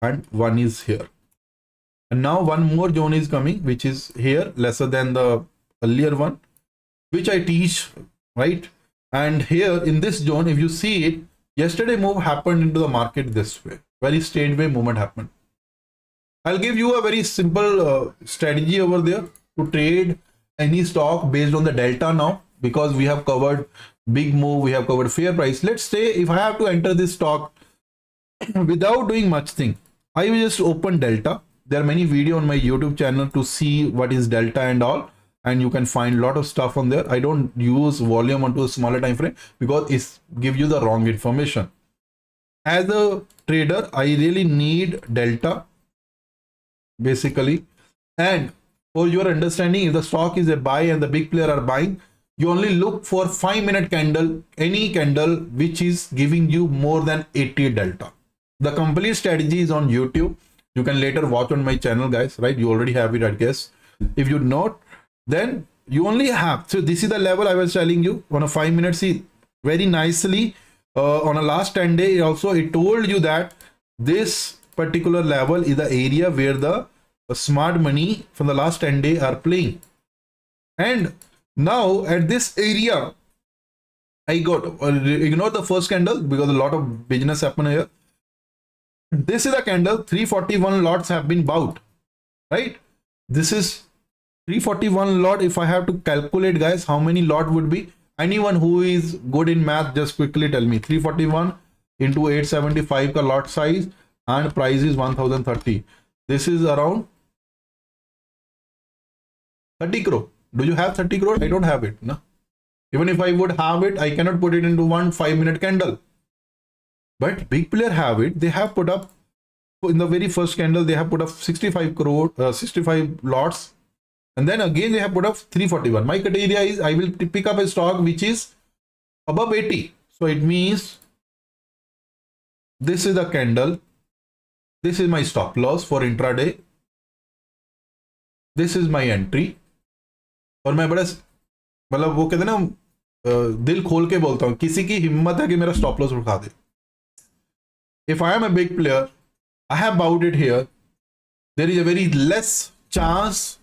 and one is here. And now one more zone is coming, which is here lesser than the earlier one, which I teach, right? And here in this zone, if you see it, yesterday move happened into the market this way. Very straight way movement happened. I'll give you a very simple uh, strategy over there to trade any stock based on the delta now because we have covered big move we have covered fair price let's say if i have to enter this stock without doing much thing i will just open delta there are many video on my youtube channel to see what is delta and all and you can find a lot of stuff on there. I don't use volume onto a smaller time frame because it's give you the wrong information. As a trader i really need delta basically. And for your understanding if the stock is a buy and the big player are buying you only look for five minute candle any candle which is giving you more than 80 delta. The complete strategy is on youtube. You can later watch on my channel guys right? You already have it i guess. If you not then you only have so this is the level i was telling you on a five minute see very nicely uh, on a last 10 day also it told you that this particular level is the area where the smart money from the last 10 day are playing and now at this area, I got uh, ignore the first candle because a lot of business happen here. This is a candle 341 lots have been bought, right? This is 341 lot. If I have to calculate, guys, how many lot would be? Anyone who is good in math, just quickly tell me 341 into 875 ka lot size and price is 1030. This is around 30 crore do you have 30 crore i don't have it no even if i would have it i cannot put it into one five minute candle but big player have it they have put up in the very first candle they have put up 65 crore uh, 65 lots and then again they have put up 341 my criteria is i will pick up a stock which is above 80 so it means this is the candle this is my stop loss for intraday this is my entry और मैं बड़ा मतलब वो कहते ना दिल खोल के बोलता हूँ किसी की हिम्मत है कि मेरा स्टॉप लॉस उठा दे if I am a big player, I have bought it here, there is a very less chance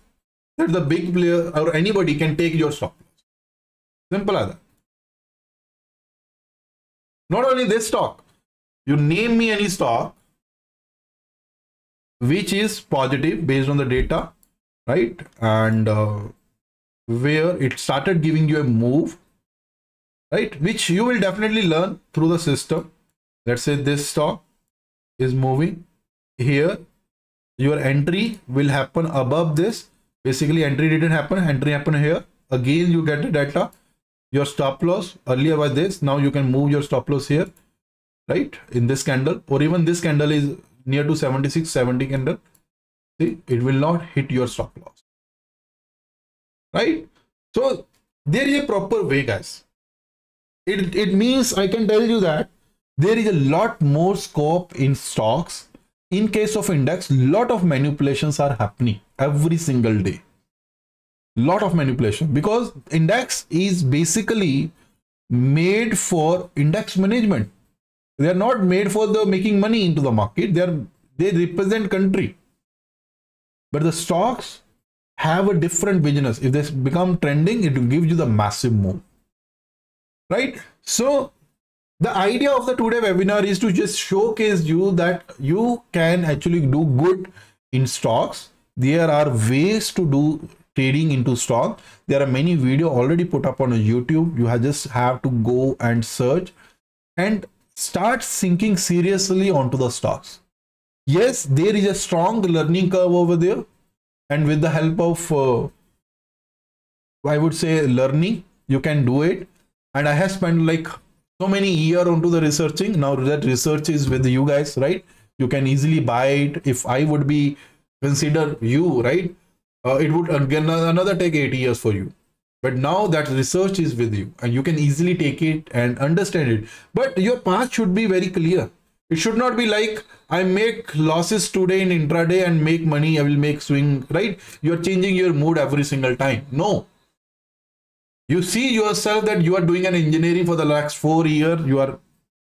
that the big player or anybody can take your stop loss. Simple as that. Not only this stock, you name me any stock which is positive based on the data, right? And uh, where it started giving you a move, right? Which you will definitely learn through the system. Let's say this stock is moving here. Your entry will happen above this. Basically, entry didn't happen. Entry happened here. Again, you get the data. Your stop loss earlier was this. Now you can move your stop loss here, right? In this candle, or even this candle is near to 76, 70 candle. See, it will not hit your stop loss right? So there is a proper way, guys. It, it means I can tell you that there is a lot more scope in stocks. In case of index, lot of manipulations are happening every single day. Lot of manipulation because index is basically made for index management. They are not made for the making money into the market. They are they represent country. But the stocks have a different business. If they become trending, it will give you the massive move. Right? So the idea of the today webinar is to just showcase you that you can actually do good in stocks. There are ways to do trading into stock. There are many video already put up on YouTube. You have just have to go and search and start thinking seriously onto the stocks. Yes, there is a strong learning curve over there and with the help of uh, i would say learning you can do it and i have spent like so many year onto the researching. Now that research is with you guys right? You can easily buy it. If i would be consider you right? Uh, it would again another take 80 years for you. But now that research is with you and you can easily take it and understand it. But your path should be very clear. It should not be like i make losses today in intraday and make money i will make swing right? You're changing your mood every single time. No you see yourself that you are doing an engineering for the last four year you are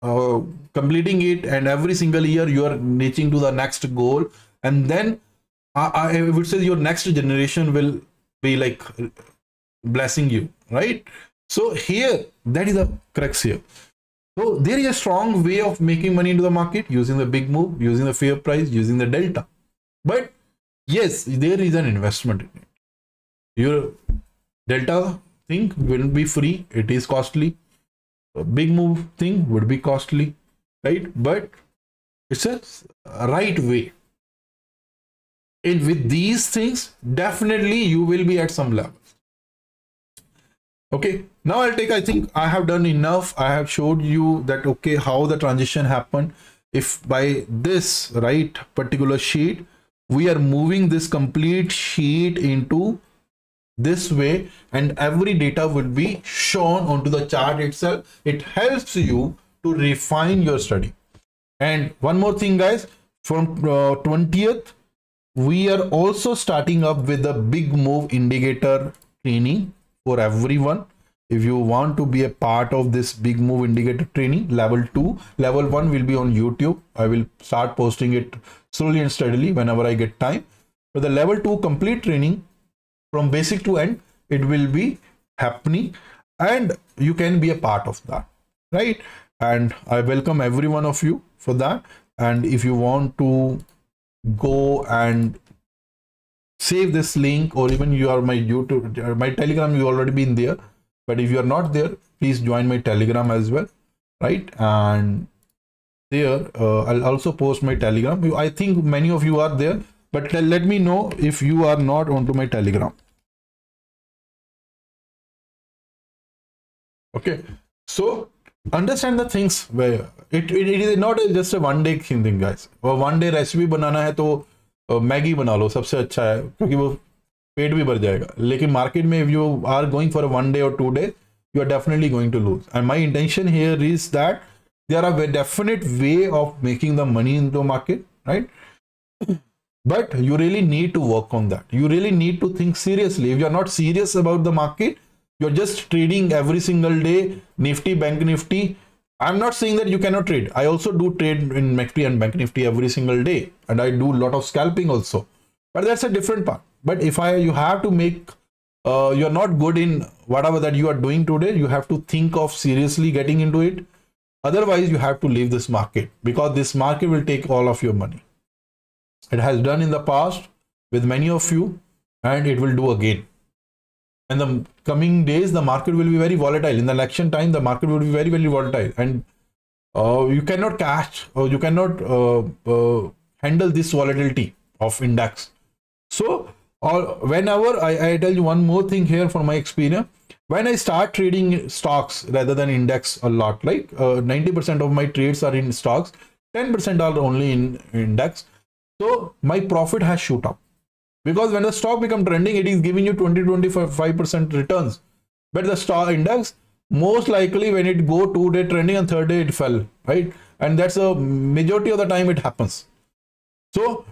uh, completing it and every single year you are reaching to the next goal. And then I, I would say your next generation will be like blessing you right? So here that is the crux here. So there is a strong way of making money into the market using the big move using the fair price using the delta. But yes there is an investment in it. Your delta thing will be free it is costly. A big move thing would be costly right? But it's a right way. And with these things definitely you will be at some level. Okay now i'll take i think i have done enough. I have showed you that okay how the transition happened. If by this right particular sheet we are moving this complete sheet into this way and every data will be shown onto the chart itself. It helps you to refine your study. And one more thing guys from uh, 20th we are also starting up with the big move indicator training for everyone. If you want to be a part of this big move indicator training level 2 level 1 will be on youtube. I will start posting it slowly and steadily whenever i get time. But the level 2 complete training from basic to end it will be happening and you can be a part of that right? And i welcome every one of you for that. And if you want to go and save this link or even you are my youtube my telegram you already been there. But if you are not there please join my telegram as well right? And there uh, i'll also post my telegram. I think many of you are there but let me know if you are not onto my telegram okay so understand the things where it, it, it is not just a one day thing guys or one day recipe बनाना है तो Maggi बना लो सबसे अच्छा है क्योंकि वो पेट भी भर जाएगा लेकिन मार्केट में if you are going for one day और to day you are definitely going to lose and my intention here is that there are a definite way of making the money in the market right But you really need to work on that. You really need to think seriously. If you're not serious about the market you're just trading every single day nifty bank nifty. I'm not saying that you cannot trade. I also do trade in nifty and bank nifty every single day. And i do a lot of scalping also. But that's a different part. But if i you have to make uh, you're not good in whatever that you are doing today you have to think of seriously getting into it. Otherwise you have to leave this market because this market will take all of your money it has done in the past with many of you and it will do again. And the coming days the market will be very volatile. In the election time the market will be very very volatile. And uh, you cannot catch or you cannot uh, uh, handle this volatility of index. So or whenever I, I tell you one more thing here from my experience. When i start trading stocks rather than index a lot like 90% uh, of my trades are in stocks 10% are only in index so my profit has shoot up. Because when the stock become trending it is giving you 20 25 percent returns. But the stock index most likely when it go two day trending and third day it fell right? And that's a majority of the time it happens. So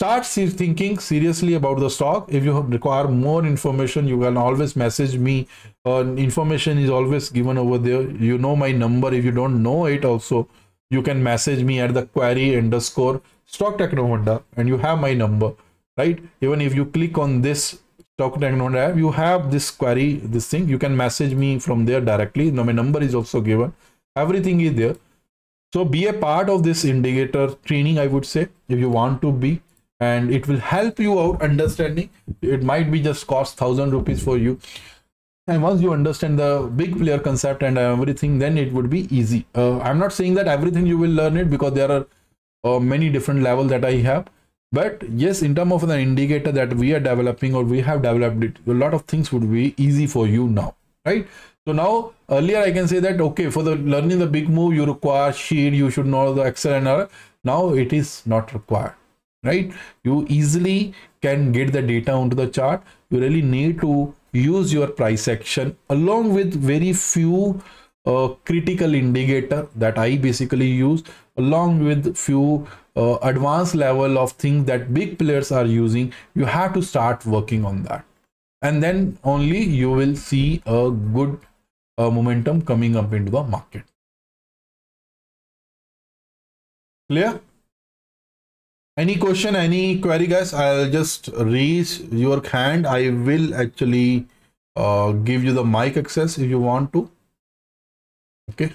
start thinking seriously about the stock. If you require more information you can always message me. Uh, information is always given over there. You know my number. If you don't know it also you can message me at the query underscore stock techno funda and you have my number right? Even if you click on this stock techno app you have this query this thing. You can message me from there directly. Now my number is also given. Everything is there. So be a part of this indicator training i would say if you want to be. And it will help you out understanding. It might be just cost thousand rupees for you and once you understand the big player concept and everything then it would be easy uh, i'm not saying that everything you will learn it because there are uh, many different levels that i have but yes in terms of the indicator that we are developing or we have developed it a lot of things would be easy for you now right So now earlier I can say that okay for the learning the big move you require sheet you should know the Excel and all. Now it is not required, right? You easily can get the data onto the chart. You really need to use your price action along with very few uh, critical indicator that I basically use along with few uh, advanced level of things that big players are using. You have to start working on that and then only you will see a good uh, momentum coming up into the market. Clear? Any question, any query, guys? I'll just raise your hand. I will actually uh, give you the mic access if you want to. Okay.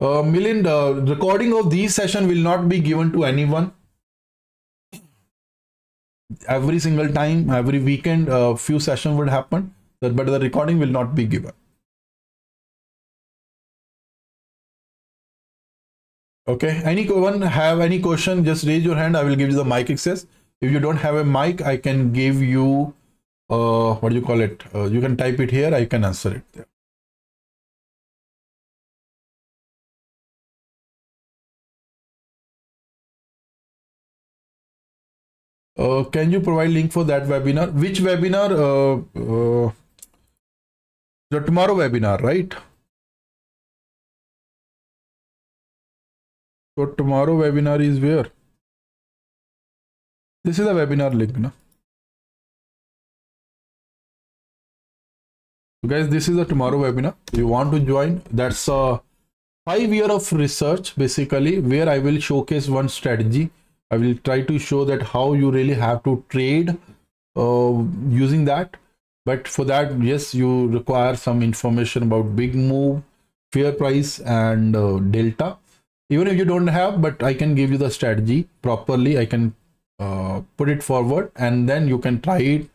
Uh, Milind, uh, recording of these session will not be given to anyone every single time, every weekend, a uh, few session would happen, but the recording will not be given. Okay, anyone have any question, just raise your hand. I will give you the mic access. If you don't have a mic, I can give you, uh, what do you call it? Uh, you can type it here. I can answer it there. Uh, can you provide link for that webinar? Which webinar? Uh, uh, the tomorrow webinar, right? So tomorrow webinar is where? This is the webinar link, no? So guys, this is the tomorrow webinar. You want to join? That's a five year of research basically where I will showcase one strategy I will try to show that how you really have to trade uh, using that. But for that, yes, you require some information about big move, fair price and uh, delta. Even if you don't have, but I can give you the strategy properly. I can uh, put it forward and then you can try it.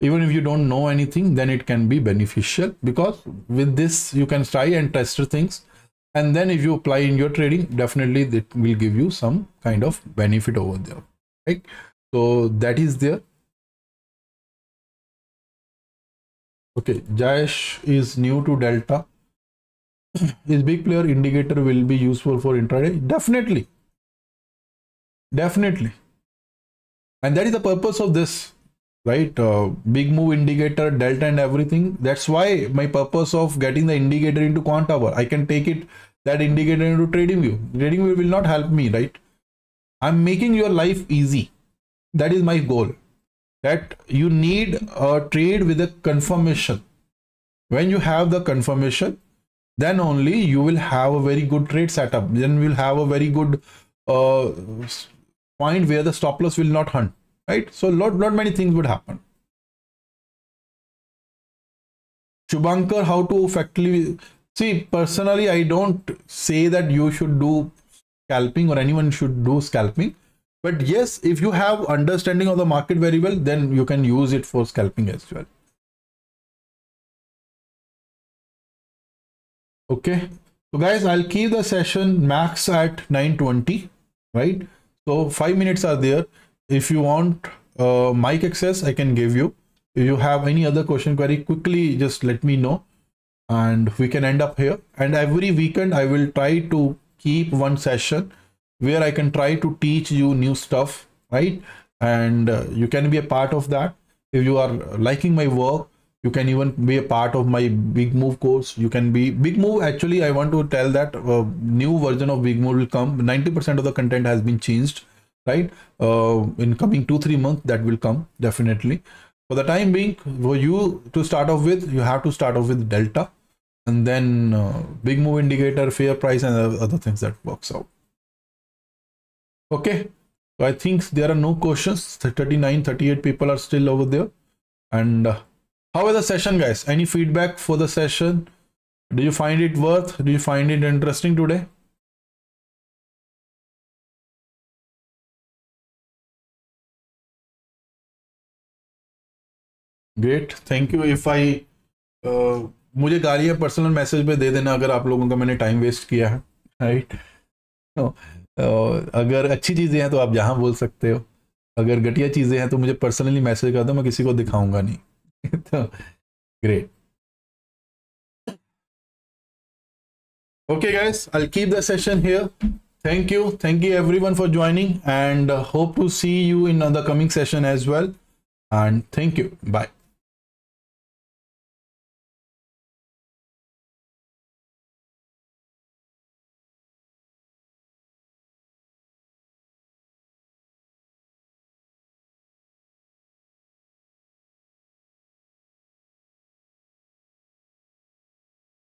Even if you don't know anything, then it can be beneficial because with this, you can try and test things. And then if you apply in your trading definitely it will give you some kind of benefit over there. Right? So that is there. Okay. Jayesh is new to delta is big player indicator will be useful for intraday? Definitely. Definitely. And that is the purpose of this right? Uh, big move indicator delta and everything. That's why my purpose of getting the indicator into quant i can take it that indicator into trading view. Trading view will not help me right? I'm making your life easy. That is my goal. That you need a trade with a confirmation. When you have the confirmation then only you will have a very good trade setup. Then we'll have a very good uh, point where the stop loss will not hunt right? So lot lot many things would happen. Shubhankar, how to effectively see personally I don't say that you should do scalping or anyone should do scalping. But yes if you have understanding of the market very well then you can use it for scalping as well okay. So guys I'll keep the session max at 920 right? So five minutes are there. If you want uh, mic access i can give you. If you have any other question query quickly just let me know. And we can end up here. And every weekend i will try to keep one session where i can try to teach you new stuff right? And uh, you can be a part of that. If you are liking my work you can even be a part of my big move course. You can be big move actually i want to tell that uh, new version of big move will come. 90 percent of the content has been changed right? Uh, in coming two three months that will come definitely. For the time being for you to start off with you have to start off with delta. And then uh, big move indicator fair price and other things that works out. Okay. So i think there are no questions. 39 38 people are still over there. And uh, how was the session guys? Any feedback for the session? Do you find it worth do you find it interesting today? Great thank you if I मुझे गालियाँ personal message पे दे देना अगर आप लोगों का मैंने time waste किया है राइट तो, uh, अगर अच्छी चीज़ें हैं तो आप जहाँ बोल सकते हो। अगर घटिया चीज़ें हैं तो मुझे पर्सनली मैसेज कर दो मैं किसी को दिखाऊँगा नहीं। great. Okay guys i'll keep the session here. Thank you. Thank you everyone for joining and uh, hope to see you in the coming session as well. And thank you. Bye.